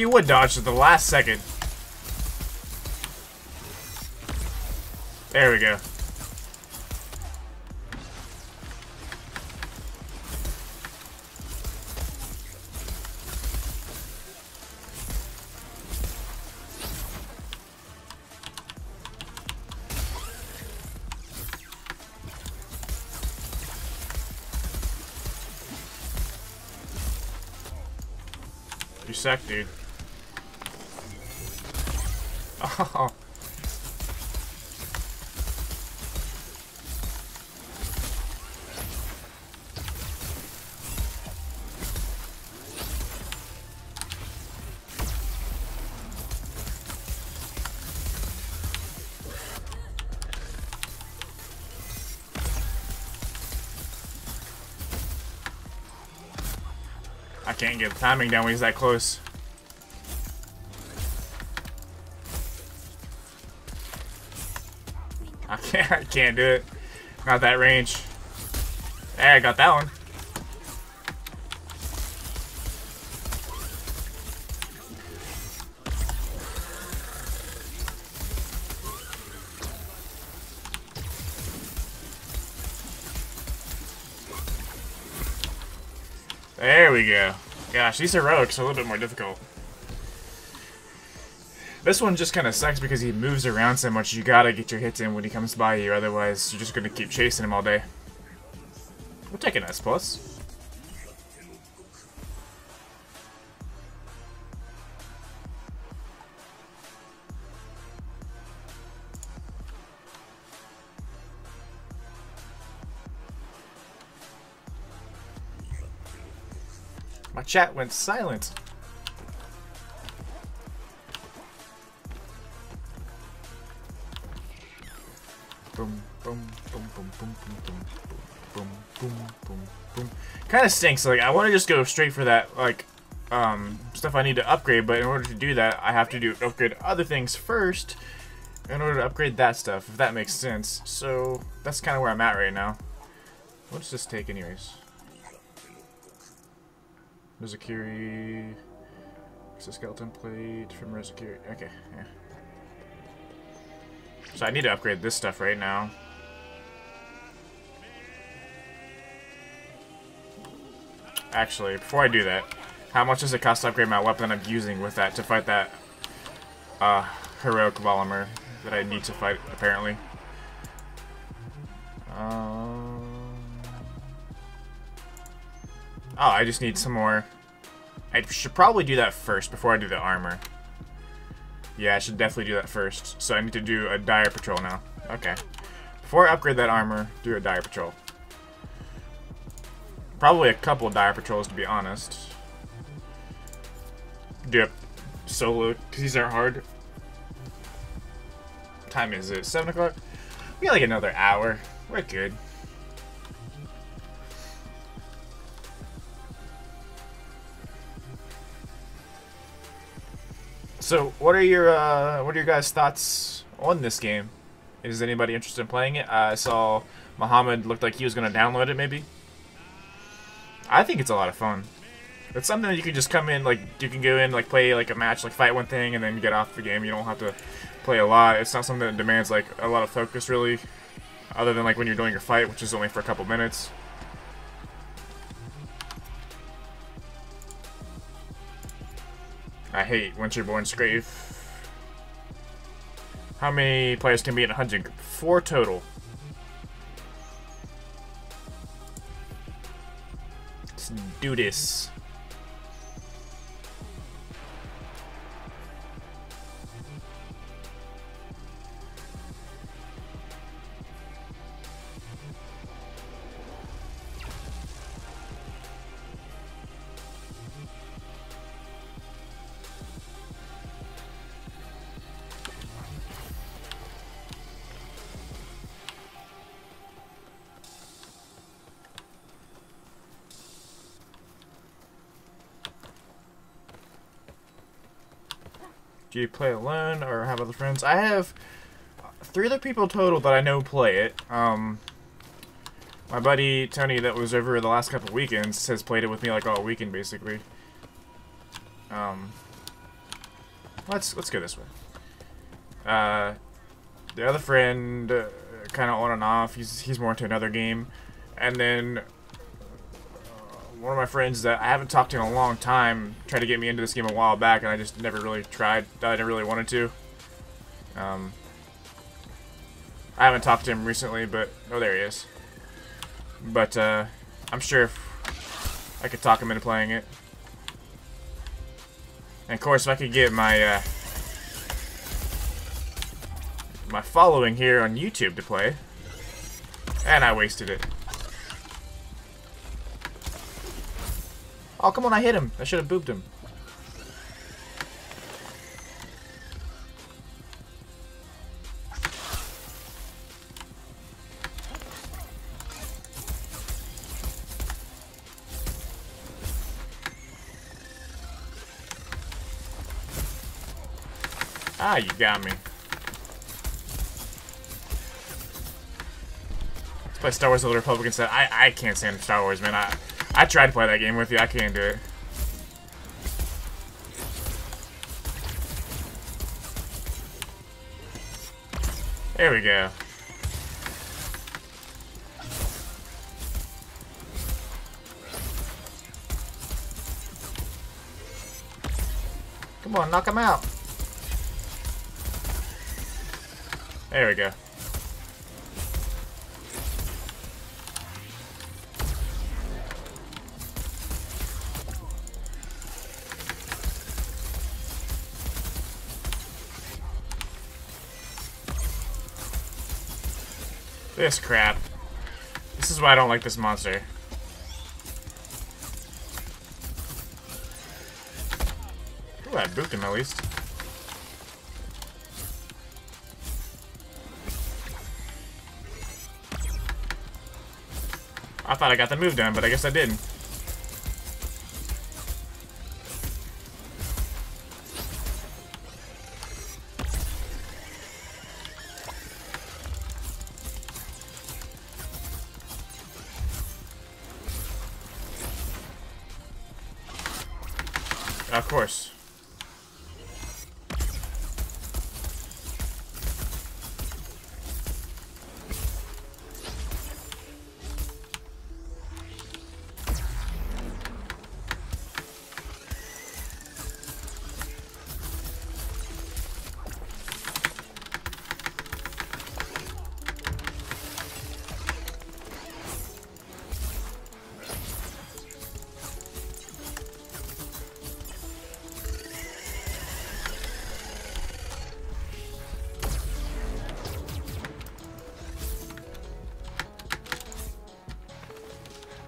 He would dodge at the last second. There we go. You suck, dude. I can't get the timing down when he's that close. I can't, do it. Not that range. Hey, I got that one. There we go. Gosh, these heroics are a little bit more difficult. This one just kind of sucks because he moves around so much. You gotta get your hits in when he comes by you, otherwise you're just gonna keep chasing him all day. We'll take an S+. plus. My chat went silent. Kind of stinks. Like I want to just go straight for that, like, um, stuff I need to upgrade. But in order to do that, I have to do upgrade other things first in order to upgrade that stuff. If that makes sense. So that's kind of where I'm at right now. What does this take, anyways? Rezakiri. Exoskeleton plate from Rezakiri. Okay, yeah. So I need to upgrade this stuff right now. Actually, before I do that, how much does it cost to upgrade my weapon I'm using with that to fight that uh, heroic Valomyr that I need to fight, apparently? Um... Oh, I just need some more. I should probably do that first before I do the armor. Yeah, I should definitely do that first. So I need to do a dire patrol now. Okay. Before I upgrade that armor, do a dire patrol. Probably a couple of dire patrols, to be honest. Do solo, because these aren't hard. What time is it? 7 o'clock? We got like another hour. We're good. So, what are your uh, what are your guys' thoughts on this game? Is anybody interested in playing it? I saw Muhammad looked like he was gonna download it, maybe. I think it's a lot of fun. It's something that you can just come in, like you can go in, like play like a match, like fight one thing, and then get off the game. You don't have to play a lot. It's not something that demands like a lot of focus, really, other than like when you're doing your fight, which is only for a couple minutes. I hate Winterborn Skraev. How many players can be in a group? Four total. Do this. Do you play alone or have other friends? I have three other people total that I know play it. Um, my buddy Tony, that was over the last couple weekends, has played it with me like all weekend basically. Um, let's let's go this way. Uh, the other friend, uh, kind of on and off. He's he's more into another game, and then one of my friends that I haven't talked to in a long time tried to get me into this game a while back, and I just never really tried. I never really wanted to. Um, I haven't talked to him recently, but oh, there he is. But uh, I'm sure if I could talk him into playing it. And of course, if I could get my uh, my following here on YouTube to play, and I wasted it. Oh, come on, I hit him. I should have booped him. Ah, you got me. Let's play Star Wars The Republic instead. I, I can't stand Star Wars, man. I, I tried to play that game with you. I can't do it. There we go. Come on, knock him out. There we go. This crap. This is why I don't like this monster. Ooh, I booped him at least. I thought I got the move done, but I guess I didn't.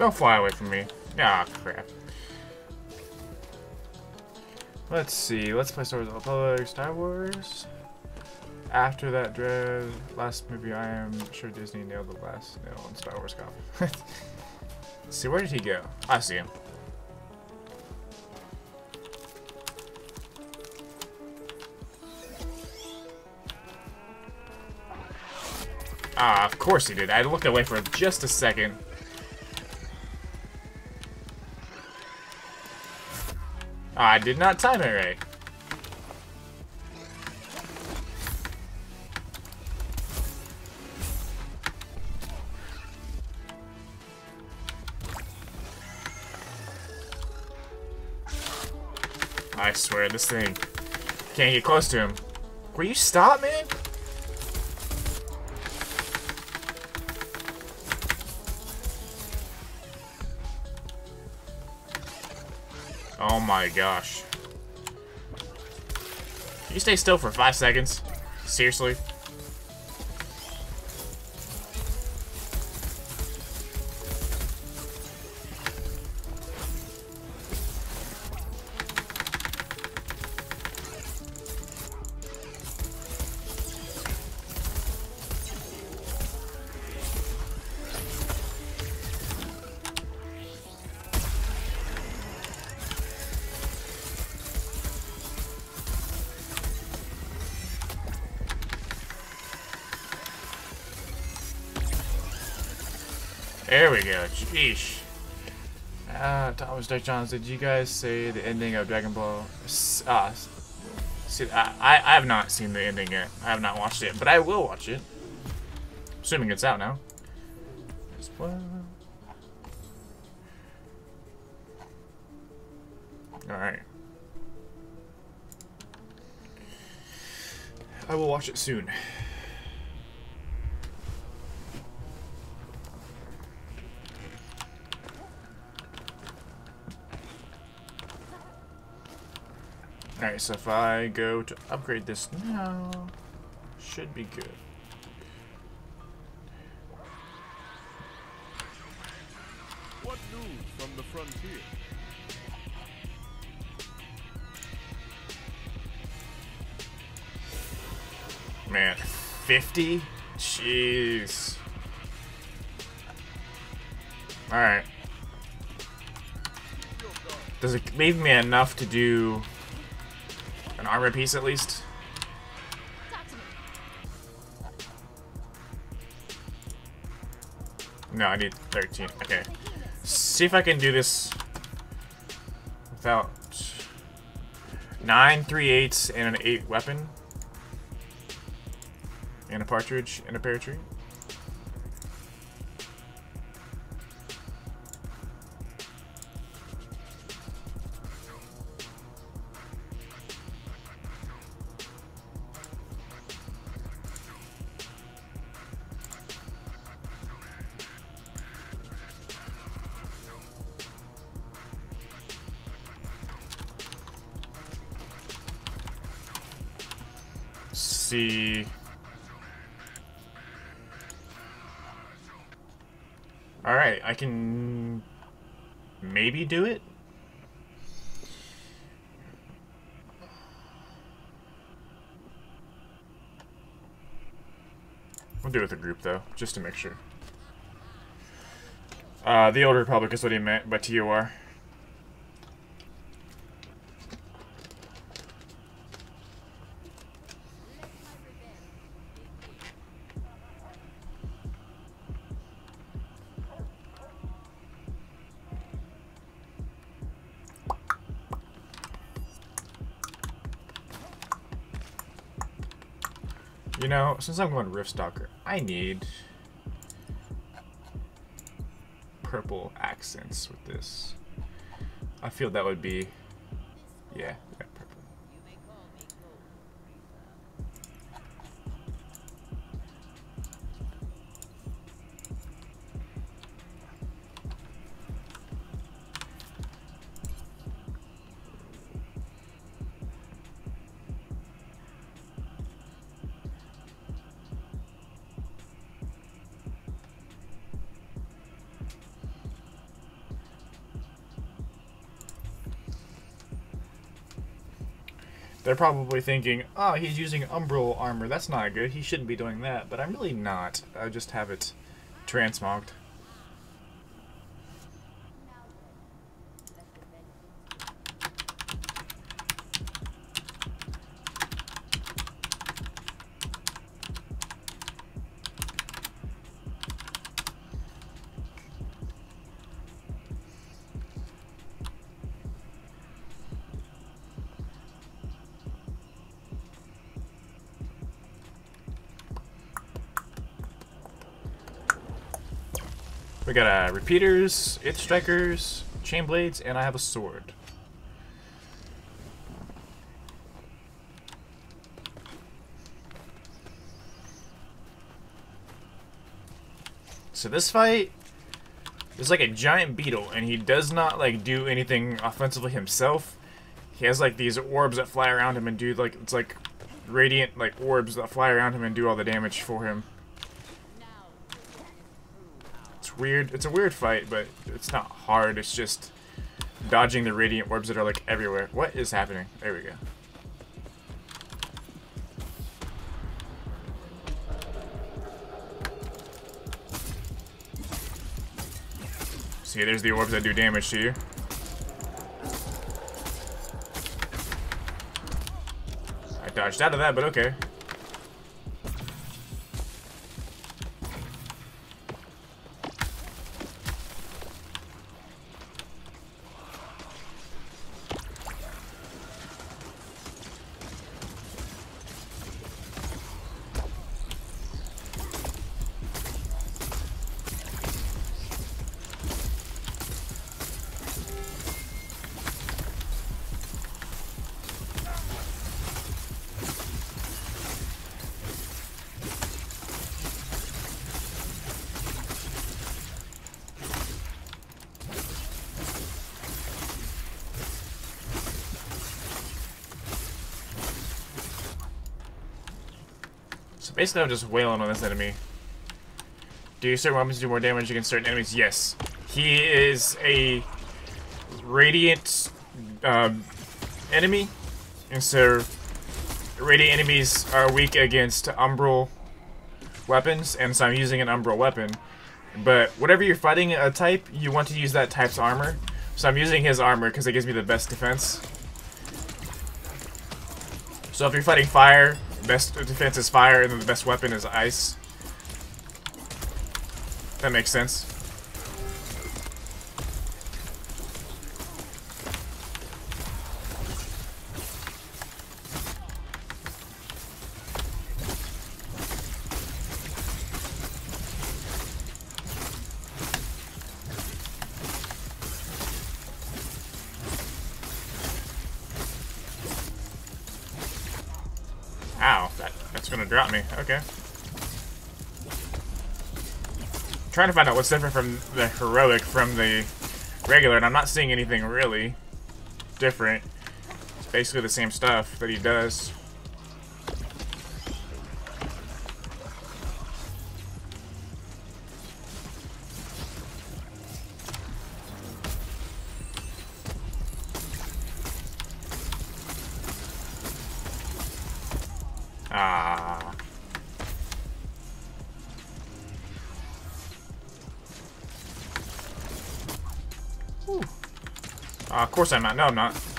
Don't fly away from me. Ah, crap. Let's see. Let's play Star Wars Star Wars. After that dread last movie, I am sure Disney nailed the last nail on Star Wars copy. see, where did he go? I see him. Ah, of course he did. I looked away for just a second. I did not time it right. I swear, this thing can't get close to him. Will you stop, man? Oh my gosh. Can you stay still for five seconds? Seriously? There we go. Sheesh. Uh, Thomas Duck Johns, did you guys say the ending of Dragon Ball? Uh, see, I, I have not seen the ending yet. I have not watched it, but I will watch it. Assuming it's out now. Alright. I will watch it soon. Alright, so if I go to upgrade this now, should be good. What news from the frontier? Man, 50? Jeez. Alright. Does it leave me enough to do armor piece at least? No, I need 13. Okay. See if I can do this without 9 3 8 and an 8 weapon. And a partridge and a pear tree. Group, though, just to make sure. Uh, the Old Republic is what he meant by TOR. Know, since I'm going Riftstalker, I need purple accents with this. I feel that would be, yeah, probably thinking, oh, he's using Umbral armor. That's not good. He shouldn't be doing that. But I'm really not. I just have it transmogged. We got uh, repeaters, it strikers, chain blades, and I have a sword. So this fight is like a giant beetle, and he does not like do anything offensively himself. He has like these orbs that fly around him and do like it's like radiant like orbs that fly around him and do all the damage for him. Weird. It's a weird fight, but it's not hard. It's just dodging the radiant orbs that are like everywhere. What is happening? There we go. See, there's the orbs that do damage to you. I dodged out of that, but okay. Basically I'm just wailing on this enemy. Do certain weapons do more damage against certain enemies? Yes. He is a radiant um, enemy, and so radiant enemies are weak against umbral weapons, and so I'm using an umbral weapon. But whatever you're fighting a type, you want to use that type's armor. So I'm using his armor because it gives me the best defense. So if you're fighting fire, best defense is fire, and the best weapon is ice. That makes sense. Trying to find out what's different from the heroic from the regular, and I'm not seeing anything really different. It's basically the same stuff that he does. Of course I'm not. No, I'm not.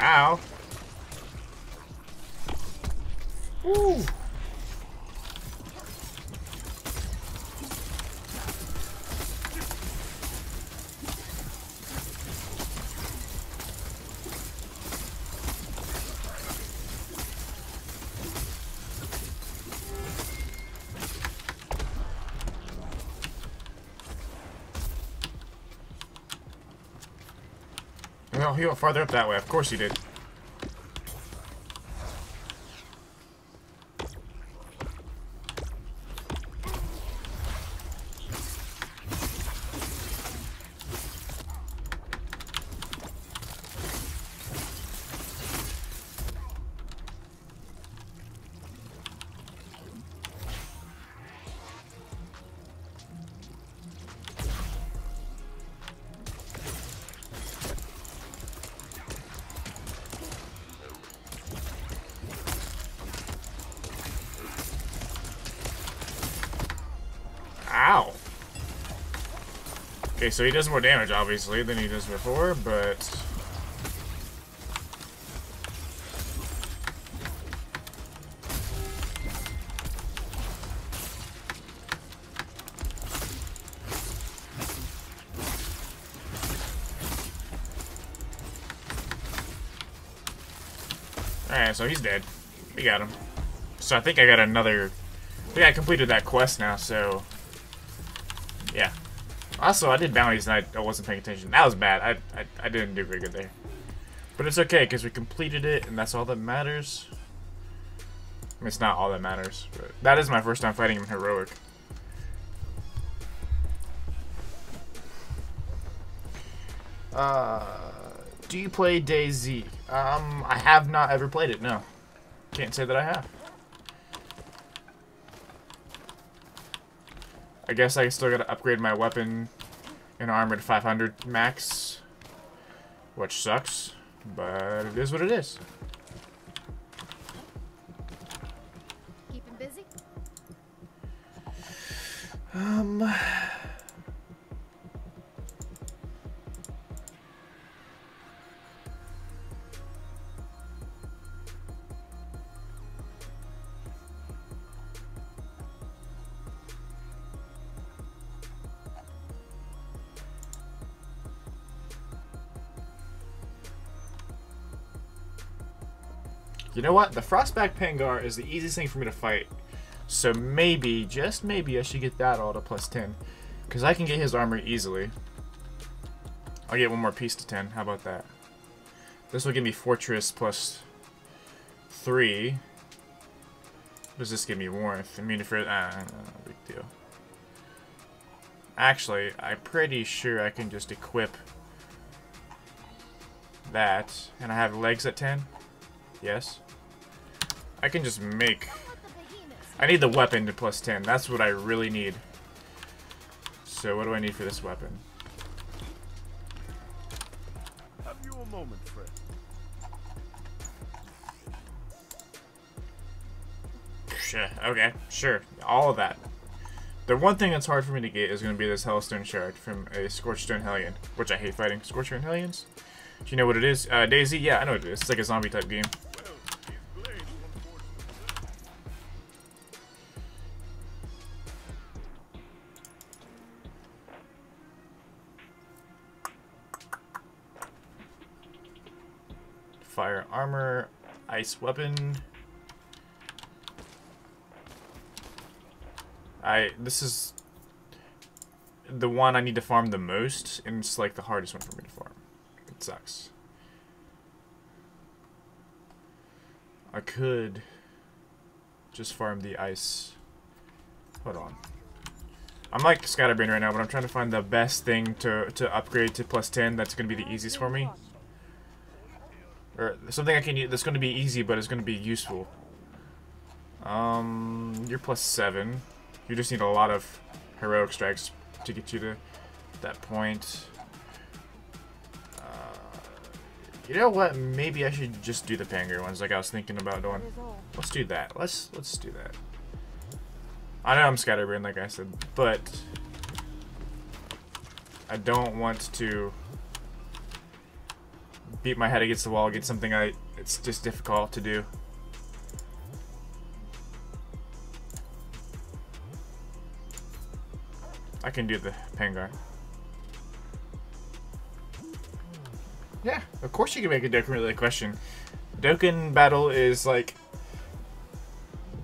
Ow. He went farther up that way. Of course he did. Okay, so he does more damage, obviously, than he does before, but... Alright, so he's dead. We got him. So I think I got another... I think I completed that quest now, so... Also, I did bounties and I, I wasn't paying attention. That was bad. I, I, I didn't do very good there. But it's okay, because we completed it, and that's all that matters. I mean, it's not all that matters, but that is my first time fighting him in Heroic. Uh, do you play DayZ? Um, I have not ever played it, no. Can't say that I have. I guess I still gotta upgrade my weapon in armored 500 max. Which sucks, but it is what it is. Keeping busy? Um... You know what? The Frostback Pangar is the easiest thing for me to fight. So maybe, just maybe, I should get that all to plus 10. Because I can get his armor easily. I'll get one more piece to 10. How about that? This will give me Fortress plus 3. What does this give me? Warmth. I mean, for... Ah, big deal. Actually, I'm pretty sure I can just equip that. And I have legs at 10. Yes. I can just make... What the behemoths? I need the weapon to plus 10. That's what I really need. So what do I need for this weapon? Have you a moment, friend. Sure. Okay. Sure. All of that. The one thing that's hard for me to get is going to be this Hellstone Shard from a Scorchstone Hellion, which I hate fighting Scorchstone Hellions. Do you know what it is? Uh, DayZ? Yeah, I know what it is. It's like a zombie type game. Ice weapon. I this is the one I need to farm the most, and it's like the hardest one for me to farm. It sucks. I could just farm the ice. Hold on. I'm like Scatterbrain right now, but I'm trying to find the best thing to, to upgrade to plus 10 that's going to be the easiest for me. Or something I can use that's going to be easy, but it's going to be useful. Um, you're plus 7. You just need a lot of heroic strikes to get you to that point. Uh, you know what? Maybe I should just do the Pangar ones like I was thinking about doing. Let's do that. Let's let's do that. I know I'm scatterbrained, like I said, but I don't want to beat my head against the wall, get something I it's just difficult to do. I can do the Pangar. Yeah, of course you can make a Dokkan Relay question. Dokkan Battle is like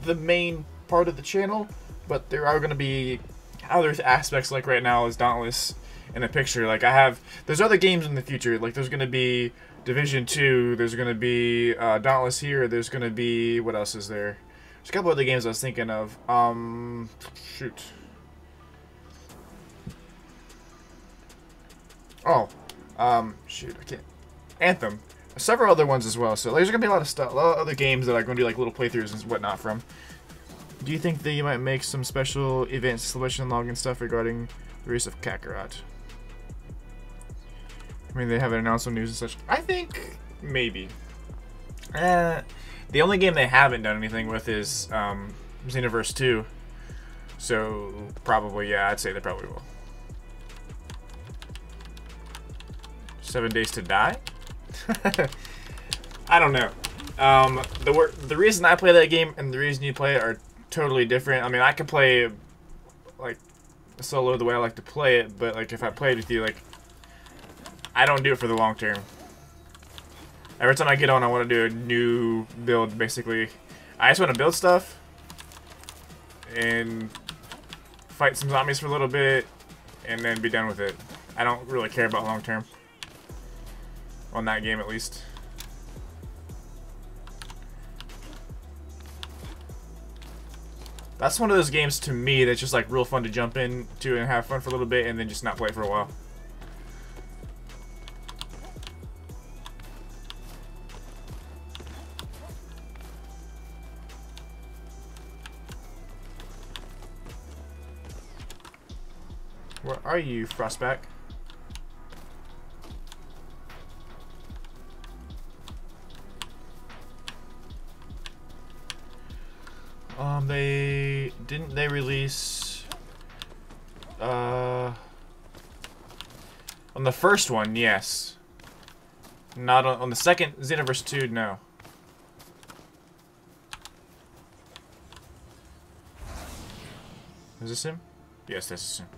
the main part of the channel, but there are going to be other aspects like right now is Dauntless in a picture. Like I have, there's other games in the future. Like there's to be Division 2, there's to be uh, Dauntless here, there's to be, what else is there? There's a couple other games I was thinking of. Um, shoot. Oh, um, shoot, I can't. Anthem. Several other ones as well. So there's gonna be a lot of stuff, a lot of other games that I'm gonna do like little playthroughs and whatnot from. Do you think that you might make some special event celebration log and stuff regarding the race of Kakarot? I mean, they haven't announced some news and such. I think maybe. Uh, the only game they haven't done anything with is um, Xenoverse 2. So probably, yeah, I'd say they probably will. Seven Days to Die? I don't know. Um, the the reason I play that game and the reason you play it are totally different. I mean, I can play like solo the way I like to play it, but like if I played with you, like I don't do it for the long term. Every time I get on, I want to do a new build. Basically, I just want to build stuff and fight some zombies for a little bit, and then be done with it. I don't really care about long term on that game, at least. That's one of those games to me that's just like real fun to jump into and have fun for a little bit and then just not play for a while. Where are you, Frostback? Um, they didn't they release uh on the first one, yes. Not on, on the second Xenoverse 2, no. Is this him? Yes, this is him.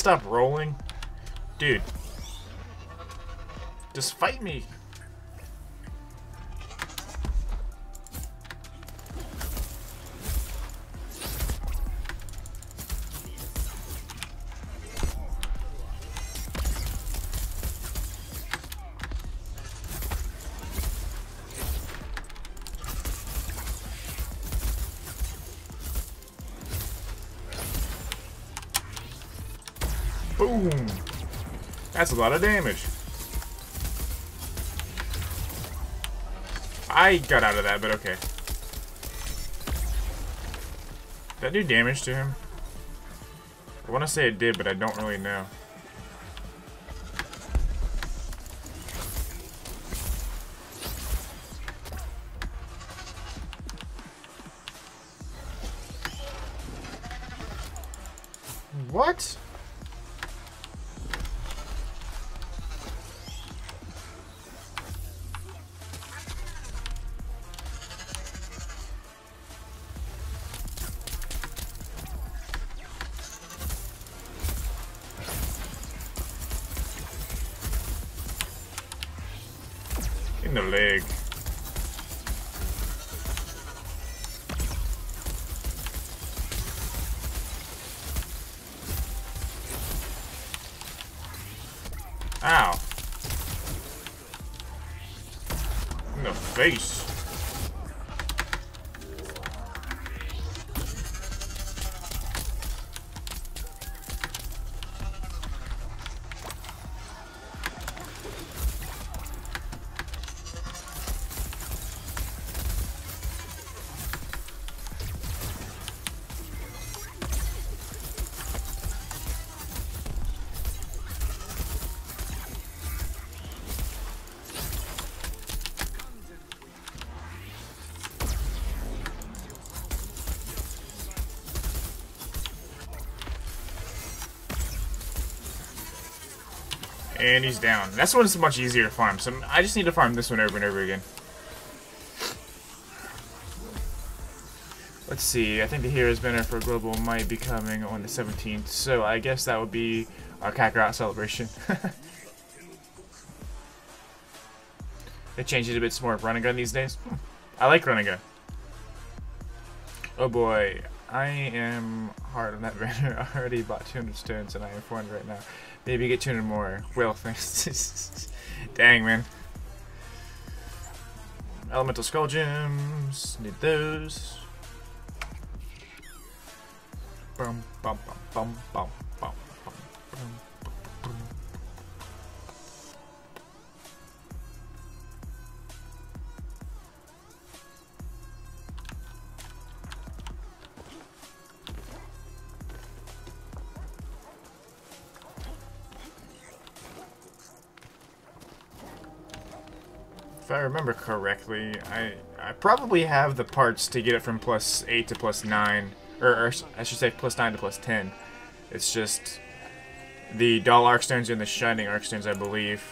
Stop rolling? Dude. Just fight me. That's a lot of damage. I got out of that, but okay. Did that do damage to him? I want to say it did, but I don't really know. And he's down. That's one is much easier to farm. So I just need to farm this one over and over again. Let's see. I think the Heroes Banner for Global might be coming on the 17th. So I guess that would be our Kakarot celebration. they changed it changes a bit more of Running Gun these days. Hmm. I like Running Gun. Oh boy. I am hard on that banner. I already bought 200 stones and I am 400 right now. Maybe get 200 more. Well, thanks. Dang, man. Elemental Skull Gems. Need those. Bum, bum, bum, bum, bum, If I remember correctly, I I probably have the parts to get it from plus 8 to plus 9. Or, or I should say plus 9 to plus 10. It's just the Dull Arcstones and the Shining Arcstones, I believe.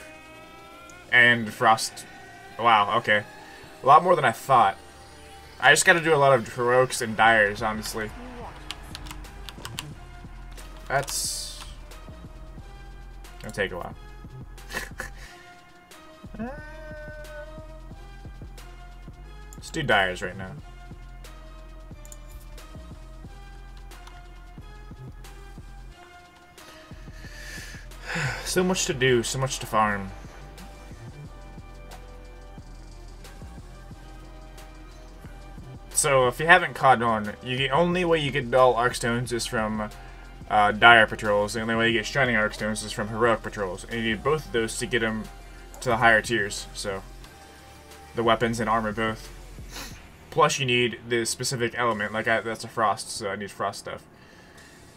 And Frost. Wow, okay. A lot more than I thought. I just gotta do a lot of heroics and dyers, honestly. That's... Gonna take a while. Uh, do dyers right now. so much to do, so much to farm. So if you haven't caught on, you, the only way you get dull Arcstones is from uh, Dire Patrols. The only way you get Shining Arcstones is from Heroic Patrols. And you need both of those to get them to the higher tiers. So the weapons and armor both. Plus you need the specific element, like I, that's a frost, so I need frost stuff.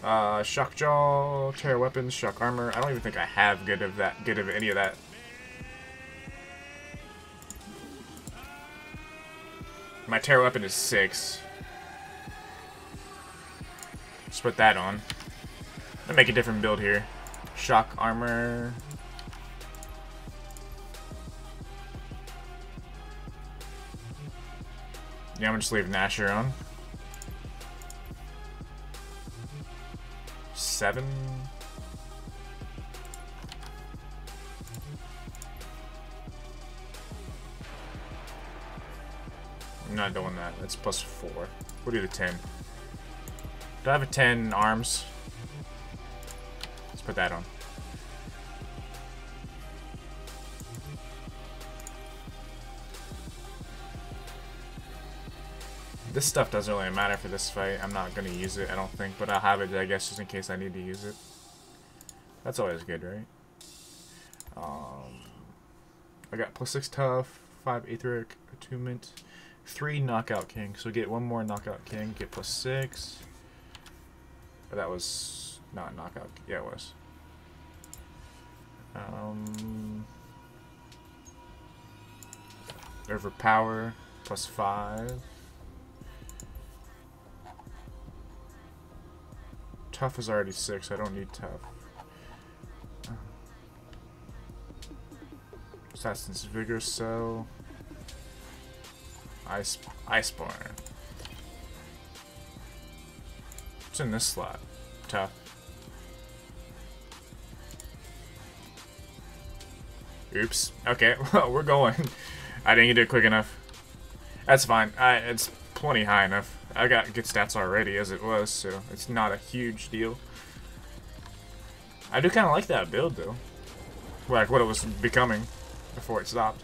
Uh, shock jaw, terror weapons, shock armor. I don't even think I have good of that, good of any of that. My terror weapon is six. Let's put that on. I'll make a different build here. Shock armor. Yeah, I'm gonna just leave Nasher on. Seven. I'm not doing that. That's plus four. We'll do the ten. Do I have a ten arms? Let's put that on. This stuff doesn't really matter for this fight. I'm not going to use it, I don't think, but I'll have it, I guess, just in case I need to use it. That's always good, right? Um, I got plus six tough, five aetheric, attunement, three knockout king. So get one more knockout king, get plus six. But that was not knockout. Yeah, it was. Um, overpower plus five. Tough is already six. I don't need tough. Assassin's Vigor Cell. Ice Iceborne. What's in this slot? Tough. Oops. Okay, well, we're going. I didn't get it quick enough. That's fine. I, it's plenty high enough. I got good stats already as it was, so it's not a huge deal. I do kind of like that build, though. Like, what it was becoming before it stopped.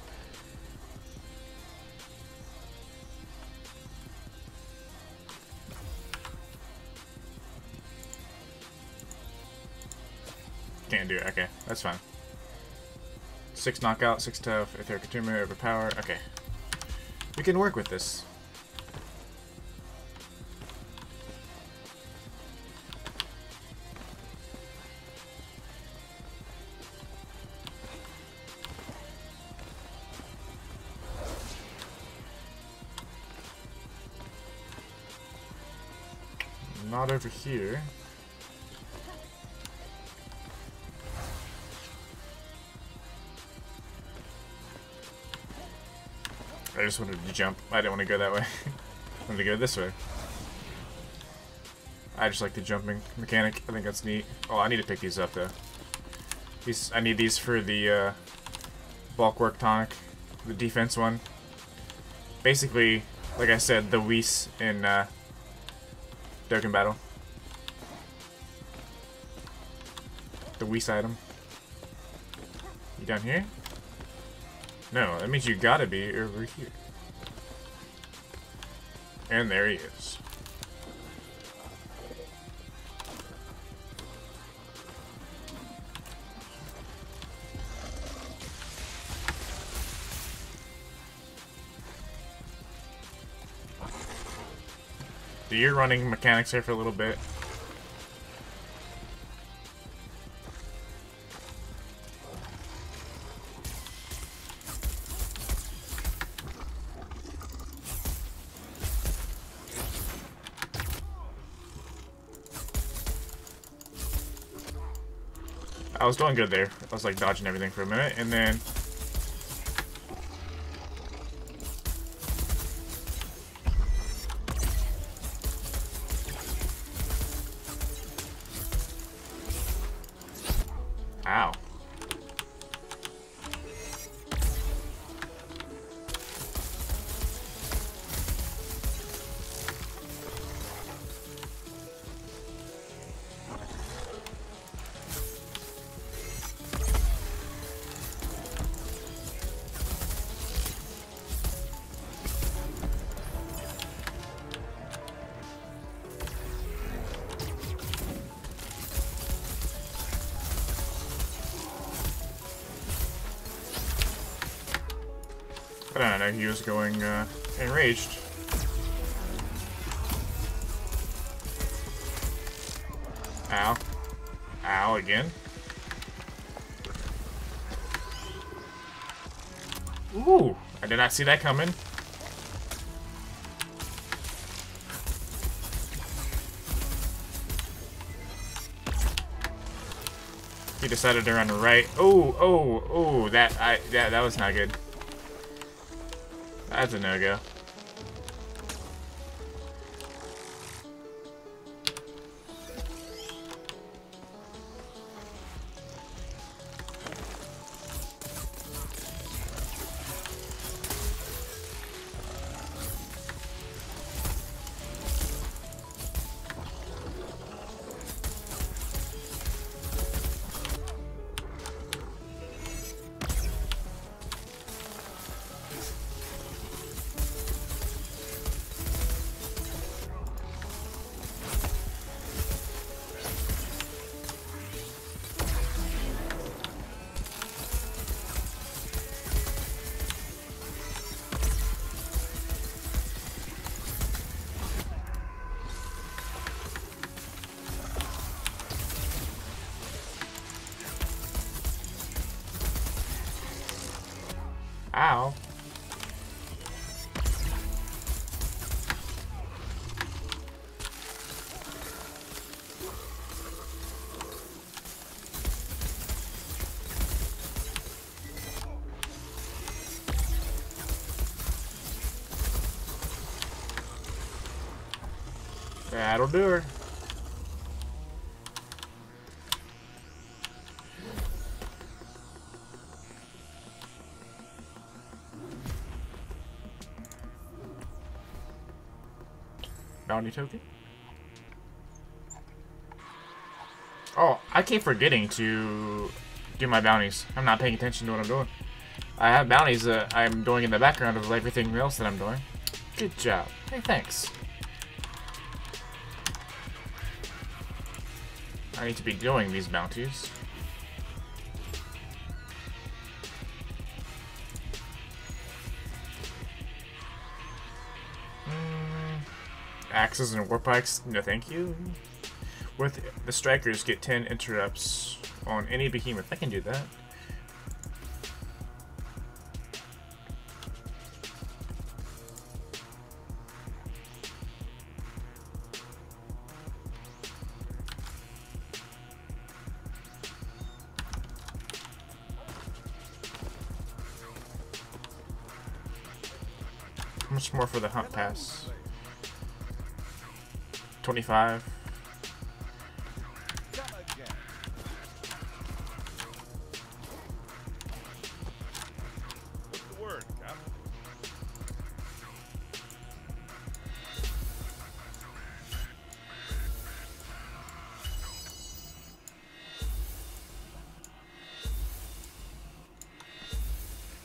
Can't do it. Okay, that's fine. Six knockout, six tough, aetheric attunement, overpower. Okay. We can work with this. Over here. I just wanted to jump. I didn't want to go that way. I wanted to go this way. I just like the jumping mechanic. I think that's neat. Oh, I need to pick these up though. These I need these for the uh, bulwark tonic, the defense one. Basically, like I said, the Whis in uh, Dokkan Battle. The Whis item. You down here? No, that means you gotta be over here. And there he is. Do your running mechanics here for a little bit. I was doing good there. I was like dodging everything for a minute, and then I he was going uh, enraged. Ow. Ow, again. Ooh, I did not see that coming. He decided to run right. Oh, oh, oh, that I that that was not good. That's a no-go. That'll do her. Bounty token? Oh, I keep forgetting to do my bounties. I'm not paying attention to what I'm doing. I have bounties that I'm doing in the background of everything else that I'm doing. Good job. Hey, thanks. I need to be doing these bounties. Mm, axes and war pikes, no thank you. With the strikers, get 10 interrupts on any behemoth. I can do that. For the hunt pass? 25. Come again. What's the word, Cap?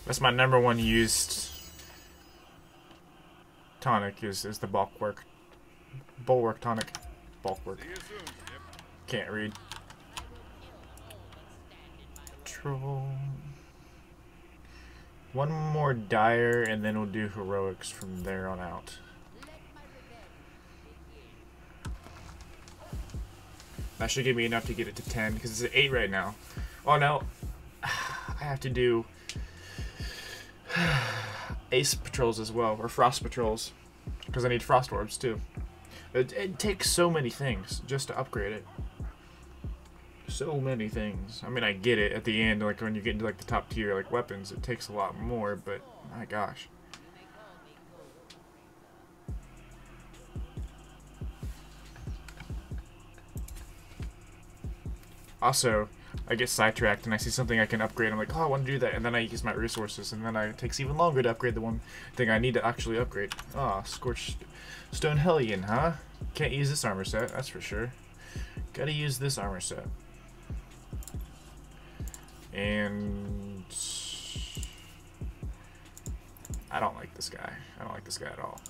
That's my number one used tonic is, is the bulwark. Bulwark tonic. Bulwark. See you soon, Can't read. Troll. One more dire and then we'll do heroics from there on out. That should give me enough to get it to 10 because it's at 8 right now. Oh no. I have to do ace patrols as well, or frost patrols, because I need frost orbs too. It, it takes so many things just to upgrade it. So many things. I mean, I get it at the end, like when you get into like the top tier, like weapons, it takes a lot more, but my gosh. Also, I get sidetracked and I see something I can upgrade. I'm like, oh, I want to do that, and then I use my resources, and then I, it takes even longer to upgrade the one thing I need to actually upgrade. Ah, scorched stone hellion, huh? Can't use this armor set, that's for sure. Gotta use this armor set. And I don't like this guy. I don't like this guy at all.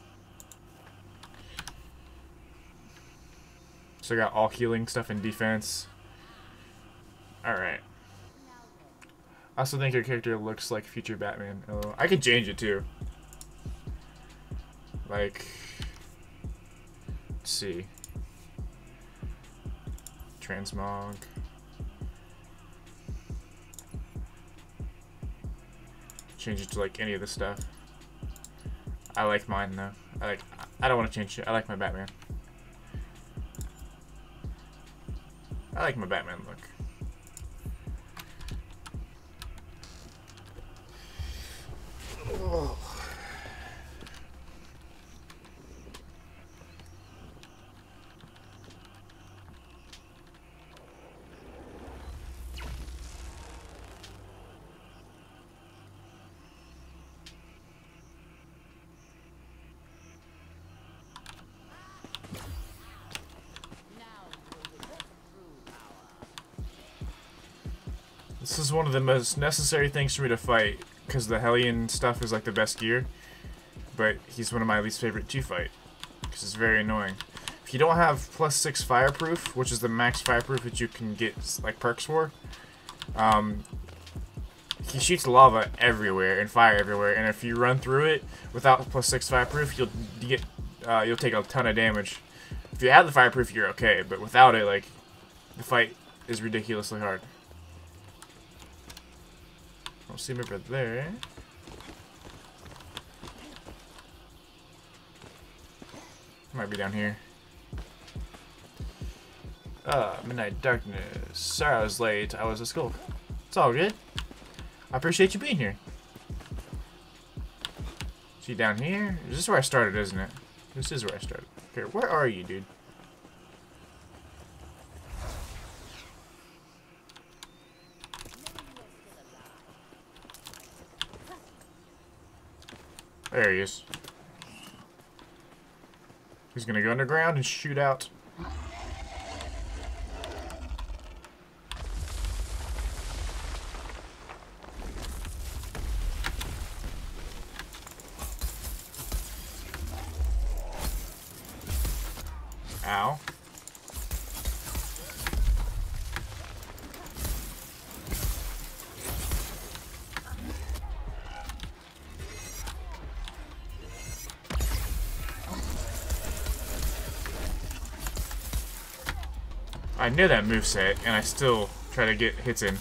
So I got all healing stuff and defense. Alright. I also think your character looks like future Batman. Oh, I could change it too. Like, let's see. Transmog. Change it to like any of the stuff. I like mine though. I like. I don't want to change it. I like my Batman. I like my Batman look. This is one of the most necessary things for me to fight, because the Hellion stuff is like the best gear. But he's one of my least favorite to fight, because it's very annoying. If you don't have plus 6 fireproof, which is the max fireproof that you can get like perks for, um, he shoots lava everywhere and fire everywhere, and if you run through it without plus 6 fireproof, you'll get uh, you'll take a ton of damage. If you have the fireproof, you're okay, but without it, like, the fight is ridiculously hard. Don't see me right there. Might be down here. Uh, Midnight Darkness. Sorry I was late. I was at school. It's all good. I appreciate you being here. See down here? This is where I started, isn't it? This is where I started. Okay, where are you, dude? There he is. He's gonna go underground and shoot out. I knew that moveset, and I still try to get hits in.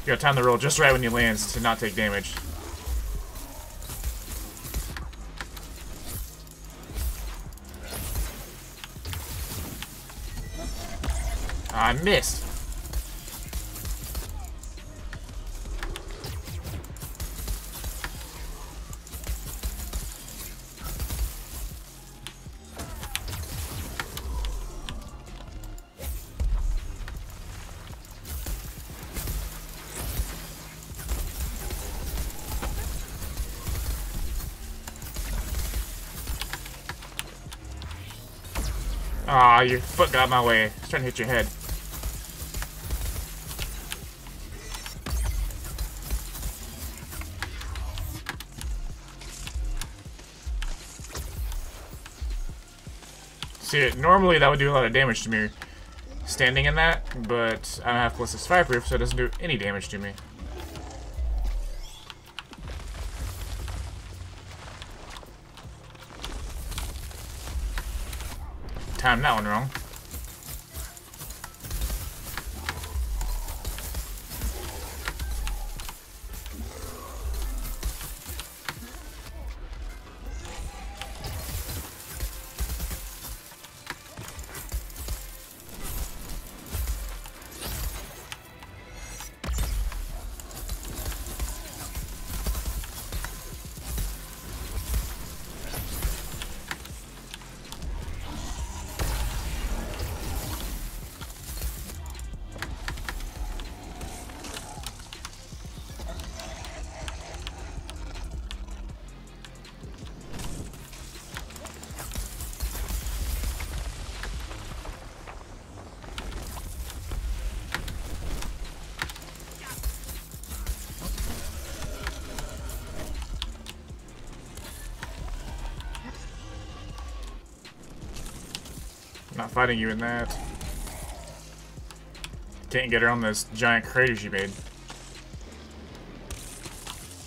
You gotta time the roll just right when he lands to not take damage. I missed. Aw, your foot got my way. It's trying to hit your head. See, normally that would do a lot of damage to me standing in that, but I don't have plus 6 fireproof, so it doesn't do any damage to me. Timed that one wrong. Fighting you in that. Can't get on those giant craters you made.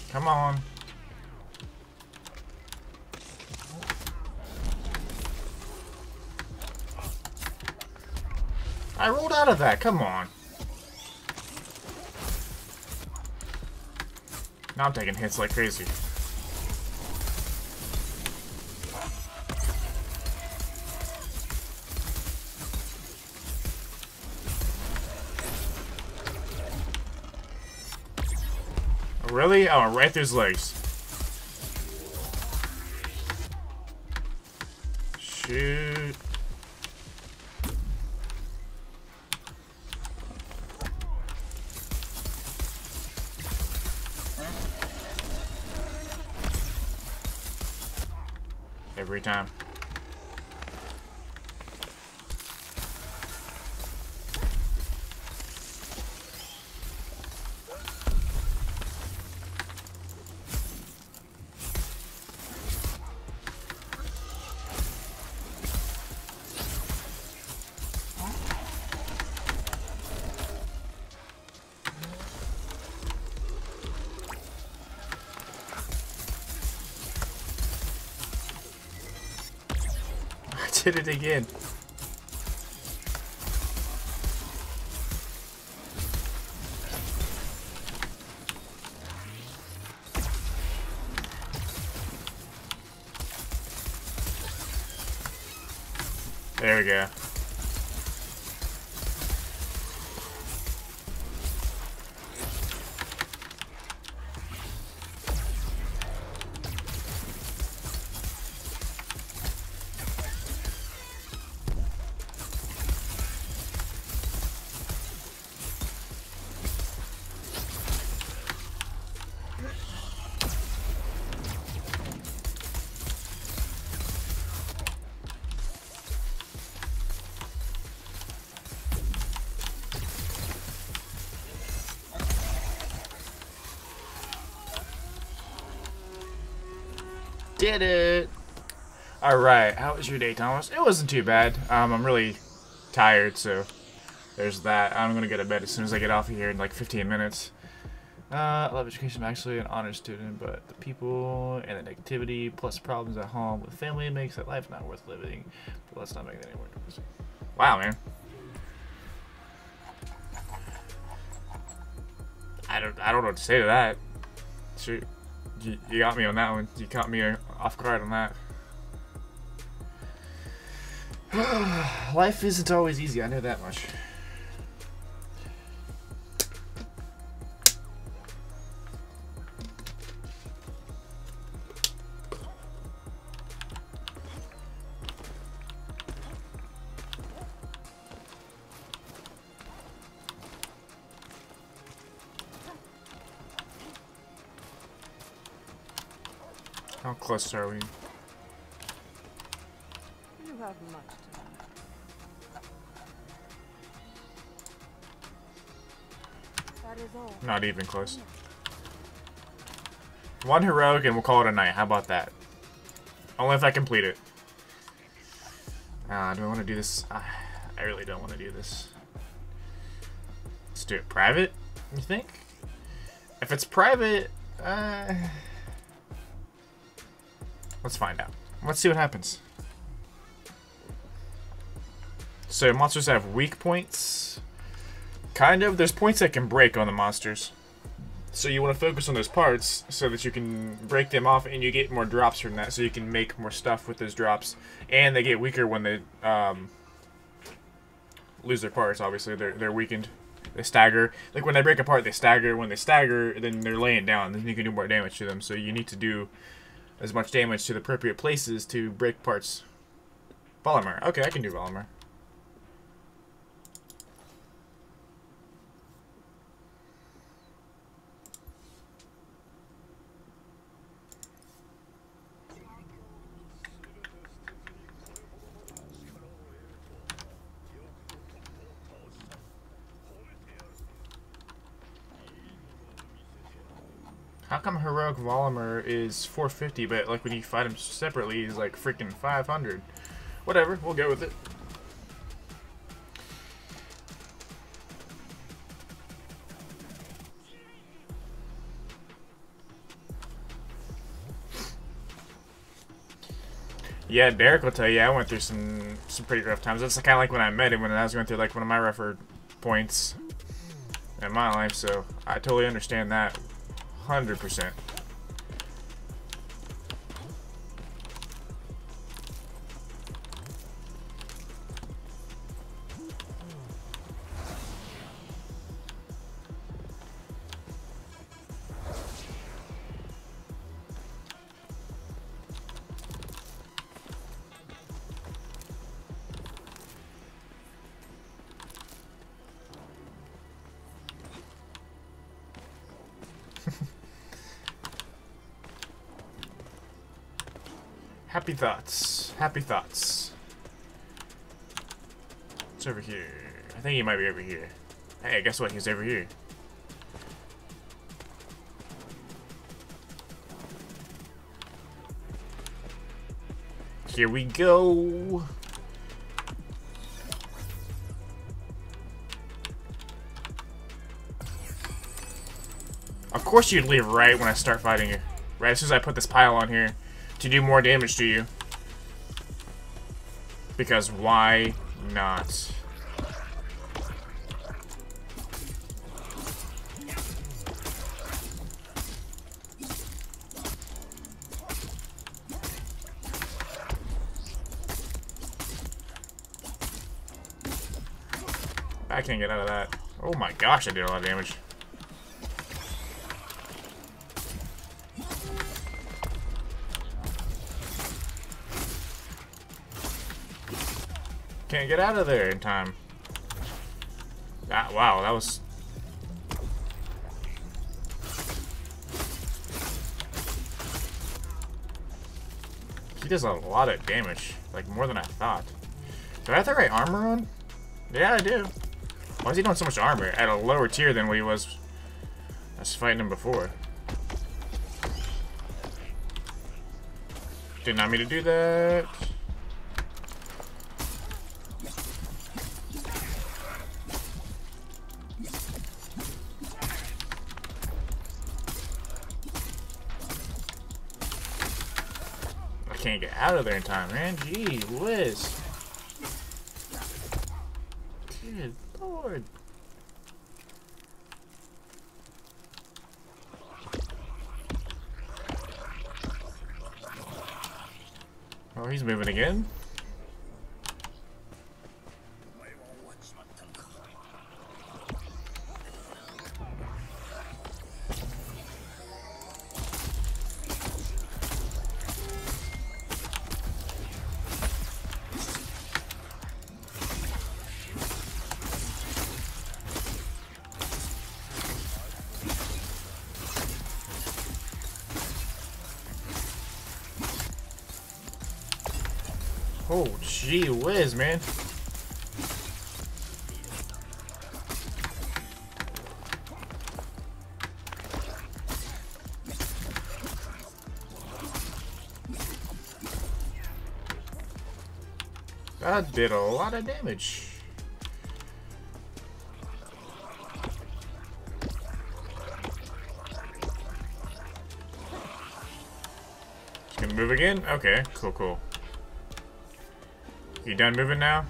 Come on. I rolled out of that, come on. Now I'm taking hits like crazy. Oh, right through his legs. did it again. There we go. Did it! Alright, how was your day, Thomas? It wasn't too bad. Um, I'm really tired, so there's that. I'm gonna go to bed as soon as I get off of here in like 15 minutes. Uh, I love education. I'm actually an honor student, but the people and the negativity plus problems at home with family makes that life not worth living. But let's not make that any more depressing. Wow, man. I don't, I don't know what to say to that. Shoot. You, you got me on that one. You caught me off guard on that. Life isn't always easy, I know that much. Close are we? You have much to learn. That is all. Not even close. One heroic and we'll call it a night. How about that? Only if I complete it. Uh, do I want to do this? Uh, I really don't want to do this. Let's do it private, you think? If it's private, uh... Let's find out. Let's see what happens. So monsters have weak points. Kind of. There's points that can break on the monsters. So you want to focus on those parts so that you can break them off and you get more drops from that so you can make more stuff with those drops. And they get weaker when they um, lose their parts, obviously. They're, they're weakened. They stagger. Like when they break apart, they stagger. When they stagger, then they're laying down. Then you can do more damage to them. So you need to do as much damage to the appropriate places to break parts. Valomyr. Okay, I can do Valomyr. Come heroic Valomyr is 450, but like when you fight him separately, he's like freaking 500? Whatever, we'll go with it. Yeah, Derek will tell you I went through some some pretty rough times. That's kind of like when I met him when I was going through like one of my rougher points in my life. So I totally understand that, 100%. Thoughts. Happy thoughts. It's over here. I think he might be over here. Hey, guess what? He's over here. Here we go. Of course you'd leave right when I start fighting you. Right as soon as I put this pile on here to do more damage to you. Because why not? I can't get out of that. Oh my gosh, I did a lot of damage. Can't get out of there in time. That, wow, that was... He does a lot of damage. Like, more than I thought. Do I have the right armor on? Yeah, I do. Why is he doing so much armor at a lower tier than what he was I was fighting him before? Did not mean to do that. Out of there in time, man. Gee whiz. Whiz, man. That did a lot of damage. Just gonna move again? Okay, cool, cool. You done moving now?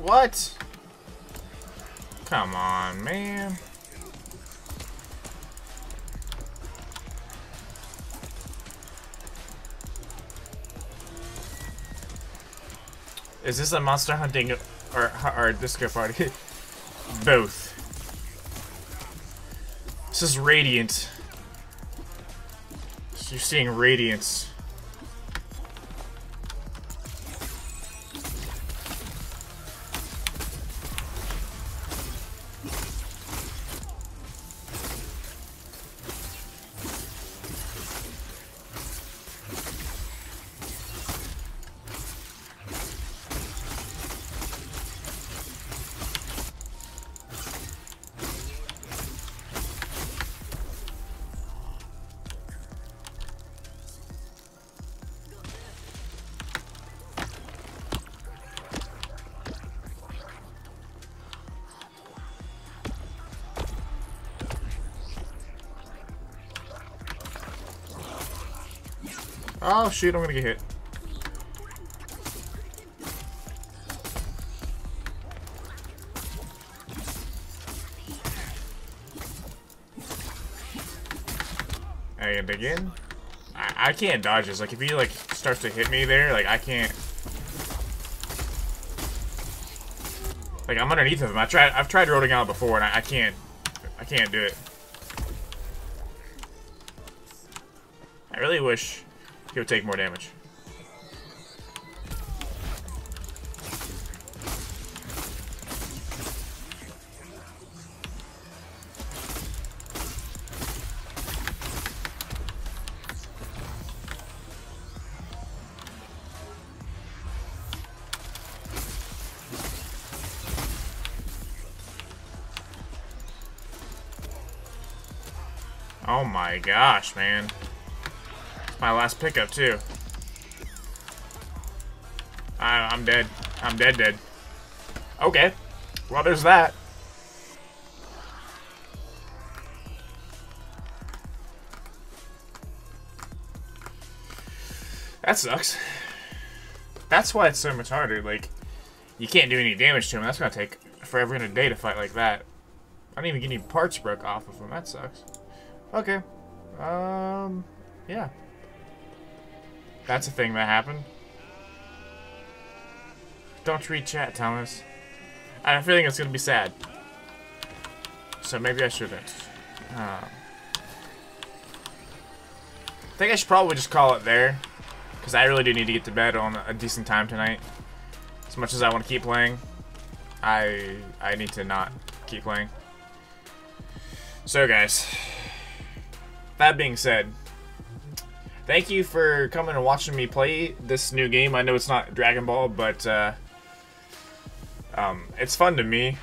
What? Come on, man. Is this a monster hunting or, or disco party? Both. This is radiant. So you're seeing radiance. Oh shit, I'm gonna get hit. And again, I, I can't dodge this. Like if he like starts to hit me there, like I can't. Like I'm underneath of him. I tried. I've tried rolling out before, and I, I can't. I can't do it. I really wish he would take more damage. Oh my gosh, man. My last pickup, too. I, I'm dead. I'm dead, dead. Okay. Well, there's that. That sucks. That's why it's so much harder. Like, you can't do any damage to him. That's gonna take forever and a day to fight like that. I don't even get any parts broke off of him. That sucks. Okay. Um, yeah. That's a thing that happened. Don't read chat, Thomas. I have a feeling it's gonna be sad. So maybe I shouldn't. Uh, I think I should probably just call it there. Because I really do need to get to bed on a decent time tonight. As much as I want to keep playing, I I need to not keep playing. So guys, that being said, thank you for coming and watching me play this new game. I know it's not Dragon Ball, but uh, um, it's fun to me.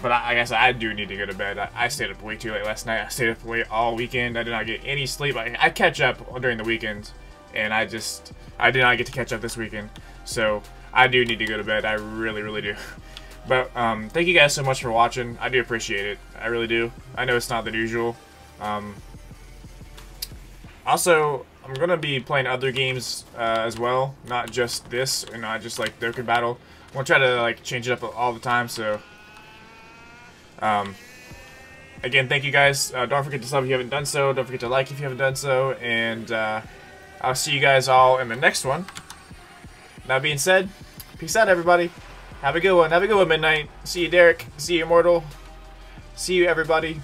But I, I, guess I do need to go to bed. I, I, stayed up way too late last night. I stayed up late all weekend. I did not get any sleep. I, I catch up during the weekend, and I just I did not get to catch up this weekend. So I do need to go to bed. I really, really do. But um, thank you guys so much for watching. I do appreciate it. I really do. I know it's not the usual. Um, also, I'm gonna be playing other games uh, as well, not just this, and not just like Dokkan Battle. I'm gonna try to like change it up all the time. So, um, again, thank you guys. Uh, don't forget to sub if you haven't done so. Don't forget to like if you haven't done so, and uh, I'll see you guys all in the next one. That being said, peace out, everybody. Have a good one. Have a good one, Midnight. See you, Derek. See you, Immortal. See you, everybody.